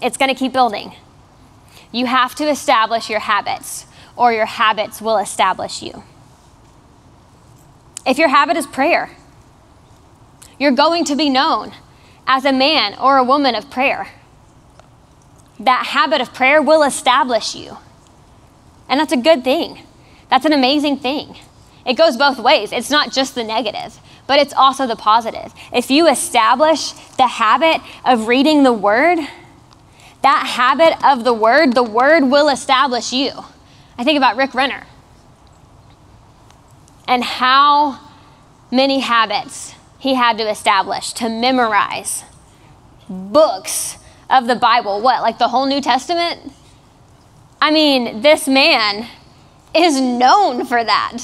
It's going to keep building. You have to establish your habits, or your habits will establish you. If your habit is prayer, you're going to be known as a man or a woman of prayer that habit of prayer will establish you. And that's a good thing. That's an amazing thing. It goes both ways. It's not just the negative, but it's also the positive. If you establish the habit of reading the word, that habit of the word, the word will establish you. I think about Rick Renner and how many habits he had to establish to memorize books of the Bible. What, like the whole New Testament? I mean, this man is known for that.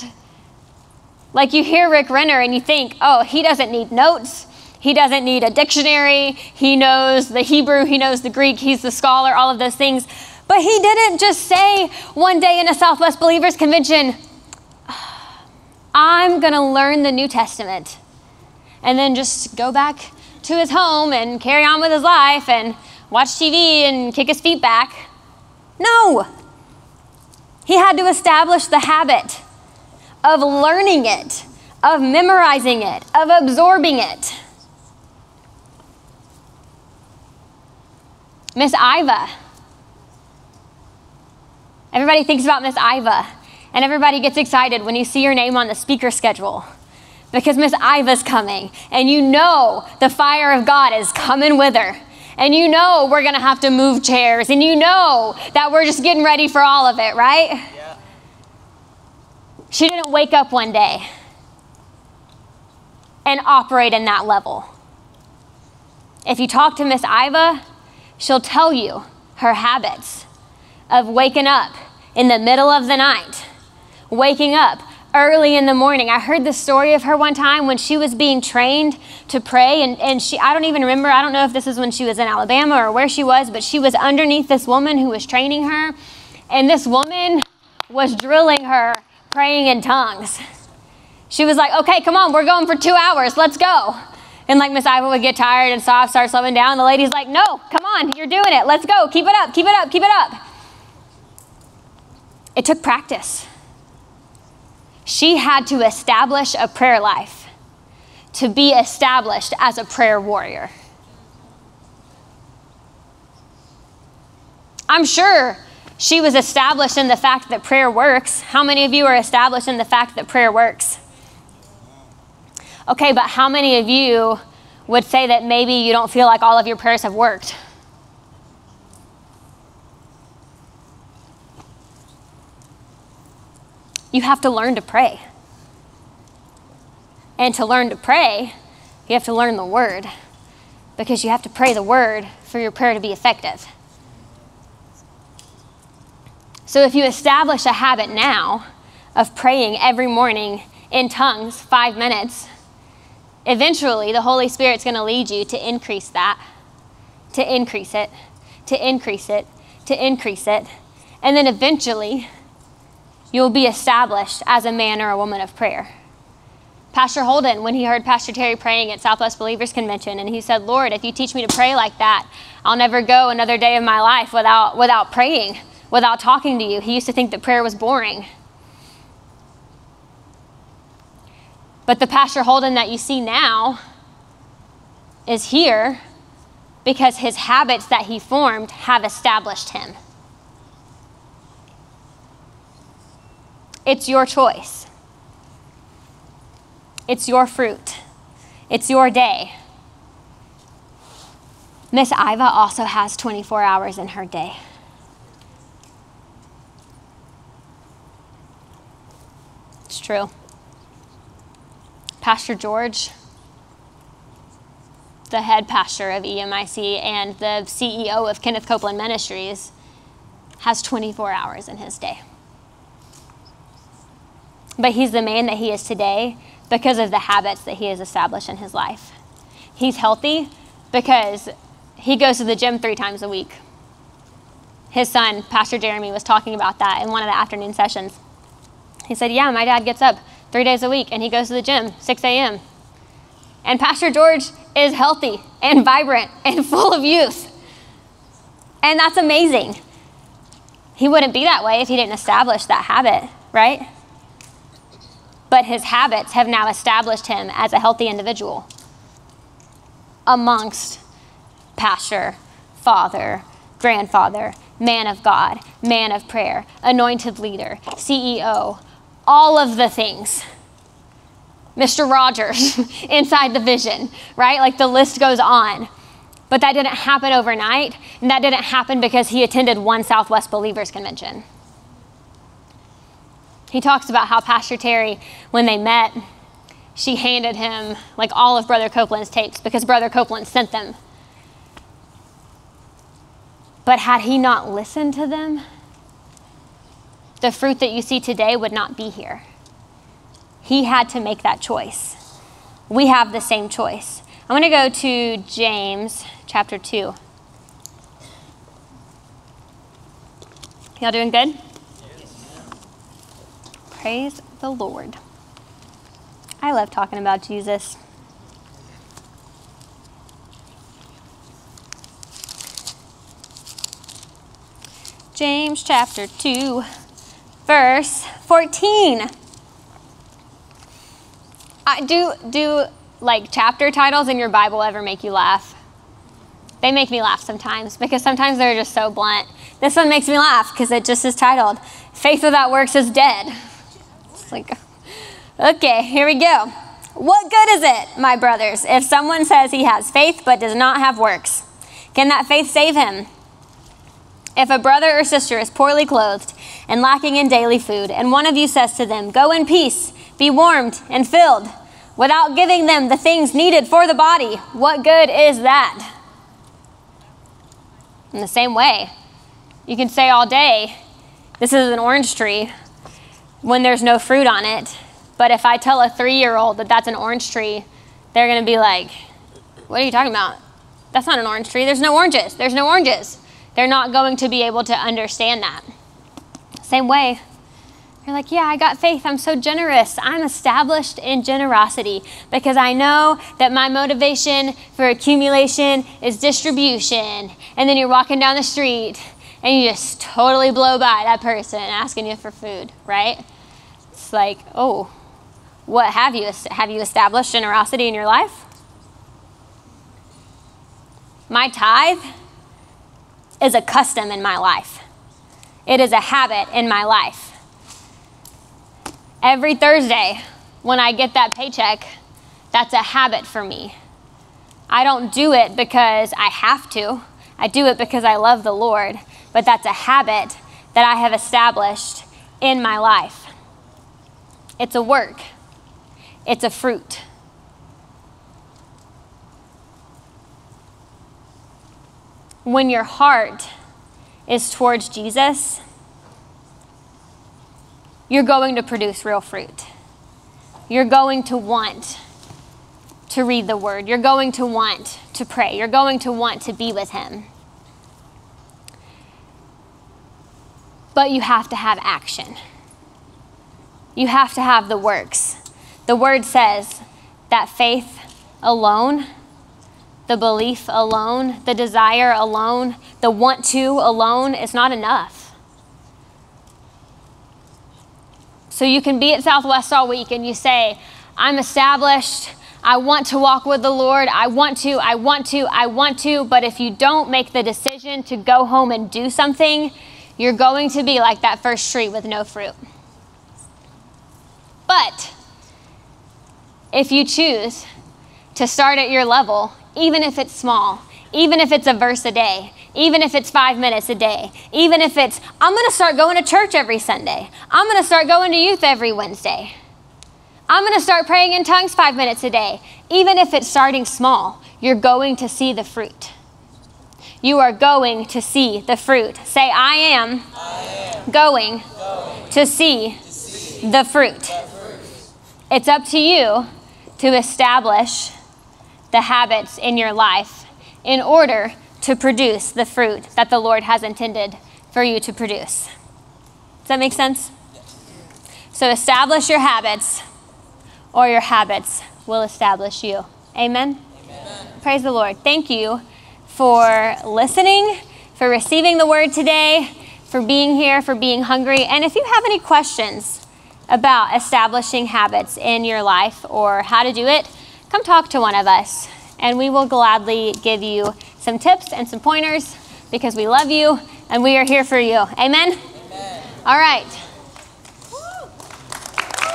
Like you hear Rick Renner and you think, oh, he doesn't need notes. He doesn't need a dictionary. He knows the Hebrew, he knows the Greek, he's the scholar, all of those things. But he didn't just say one day in a Southwest Believers Convention, I'm going to learn the New Testament. And then just go back to his home and carry on with his life and watch TV and kick his feet back. No. He had to establish the habit of learning it, of memorizing it, of absorbing it. Miss Iva. Everybody thinks about Miss Iva, and everybody gets excited when you see your name on the speaker schedule because Miss Iva's coming, and you know the fire of God is coming with her and you know we're going to have to move chairs, and you know that we're just getting ready for all of it, right? Yeah. She didn't wake up one day and operate in that level. If you talk to Miss Iva, she'll tell you her habits of waking up in the middle of the night, waking up early in the morning. I heard the story of her one time when she was being trained to pray, and, and she, I don't even remember, I don't know if this was when she was in Alabama or where she was, but she was underneath this woman who was training her, and this woman was drilling her praying in tongues. She was like, okay, come on, we're going for two hours, let's go. And like Miss Iva would get tired and soft, start slowing down. The lady's like, no, come on, you're doing it, let's go, keep it up, keep it up, keep it up. It took practice. She had to establish a prayer life to be established as a prayer warrior. I'm sure she was established in the fact that prayer works. How many of you are established in the fact that prayer works? Okay, but how many of you would say that maybe you don't feel like all of your prayers have worked? You have to learn to pray. And to learn to pray, you have to learn the word because you have to pray the word for your prayer to be effective. So if you establish a habit now of praying every morning in tongues, five minutes, eventually the Holy Spirit's going to lead you to increase that, to increase it, to increase it, to increase it. And then eventually, you'll be established as a man or a woman of prayer. Pastor Holden, when he heard Pastor Terri praying at Southwest Believers Convention, and he said, Lord, if you teach me to pray like that, I'll never go another day of my life without, without praying, without talking to you. He used to think that prayer was boring. But the Pastor Holden that you see now is here because his habits that he formed have established him. It's your choice. It's your fruit. It's your day. Miss Iva also has 24 hours in her day. It's true. Pastor George, the head pastor of EMIC and the CEO of Kenneth Copeland Ministries, has 24 hours in his day. But he's the man that he is today because of the habits that he has established in his life. He's healthy because he goes to the gym three times a week. His son, Pastor Jeremy, was talking about that in one of the afternoon sessions. He said, Yeah, my dad gets up three days a week and he goes to the gym 6 a.m. And Pastor George is healthy and vibrant and full of youth. And that's amazing. He wouldn't be that way if he didn't establish that habit, right? But his habits have now established him as a healthy individual amongst pastor, father, grandfather, man of God, man of prayer, anointed leader, CEO, all of the things. Mr. Rogers inside the vision, right? Like the list goes on. But that didn't happen overnight, and that didn't happen because he attended one Southwest Believers Convention. He talks about how Pastor Terri, when they met, she handed him like all of Brother Copeland's tapes because Brother Copeland sent them. But had he not listened to them, the fruit that you see today would not be here. He had to make that choice. We have the same choice. I'm going to go to James chapter 2. Y'all doing good? Praise the Lord. I love talking about Jesus. James chapter 2, verse 14. I do do like chapter titles in your Bible ever make you laugh? They make me laugh sometimes because sometimes they're just so blunt. This one makes me laugh because it just is titled Faith Without Works is Dead. Like, okay, here we go. What good is it, my brothers, if someone says he has faith but does not have works? Can that faith save him? If a brother or sister is poorly clothed and lacking in daily food, and one of you says to them, Go in peace, be warmed and filled, without giving them the things needed for the body, what good is that? In the same way, you can say all day, This is an orange tree when there's no fruit on it. But if I tell a three year old that that's an orange tree, they're going to be like, What are you talking about? That's not an orange tree. There's no oranges. There's no oranges. They're not going to be able to understand that. Same way, you're like, yeah, I got faith. I'm so generous. I'm established in generosity because I know that my motivation for accumulation is distribution. And then you're walking down the street and you just totally blow by that person asking you for food, right? It's like, oh, what have you have you established generosity in your life? My tithe is a custom in my life. It is a habit in my life. Every Thursday, when I get that paycheck, that's a habit for me. I don't do it because I have to. I do it because I love the Lord, but that's a habit that I have established in my life. It's a work, it's a fruit. When your heart is towards Jesus, you're going to produce real fruit. You're going to want to read the word. You're going to want to pray. You're going to want to be with Him. But you have to have action. You have to have the works. The word says that faith alone, the belief alone, the desire alone, the want to alone is not enough. So you can be at Southwest all week and you say, I'm established. I want to walk with the Lord. I want to, I want to, I want to. But if you don't make the decision to go home and do something, you're going to be like that first tree with no fruit. But if you choose to start at your level, even if it's small, even if it's a verse a day, even if it's five minutes a day, even if it's, I'm going to start going to church every Sunday, I'm going to start going to youth every Wednesday. I'm going to start praying in tongues five minutes a day. Even if it's starting small, you're going to see the fruit. You are going to see the fruit. Say, I am, I am going, going, to see, to see the, fruit. fruit. It's up to you to establish the habits in your life in order to produce the fruit that the Lord has intended for you to produce. Does that make sense? So establish your habits or your habits will establish you. Amen? Amen. Praise the Lord. Thank you for listening, for receiving the word today, for being here, for being hungry. And if you have any questions about establishing habits in your life or how to do it, come talk to one of us and we will gladly give you some tips and some pointers because we love you and we are here for you. Amen? Amen. All right.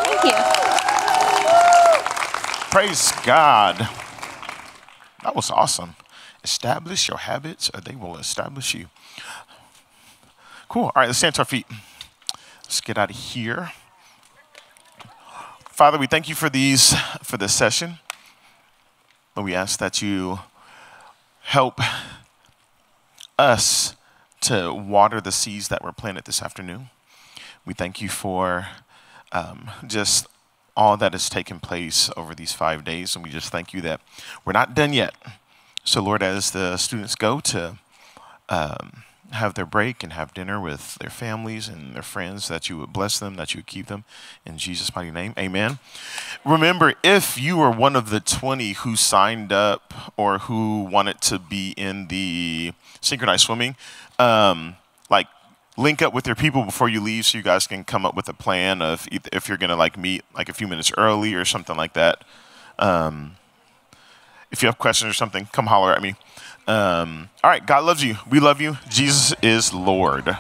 Thank you. Praise God. That was awesome. Establish your habits or they will establish you. Cool. All right, let's stand to our feet. Let's get out of here. Father, we thank you for these for this session. And we ask that you help us to water the seeds that were planted this afternoon. We thank you for um, just all that has taken place over these five days. And we just thank you that we're not done yet. So, Lord, as the students go to um, have their break and have dinner with their families and their friends, that you would bless them, that you would keep them. In Jesus' mighty name, amen. Remember, if you were one of the 20 who signed up or who wanted to be in the synchronized swimming, um, like link up with your people before you leave so you guys can come up with a plan of if you're going to like meet like a few minutes early or something like that um, if you have questions or something come holler at me. Um, all right god loves you. We love you. Jesus is lord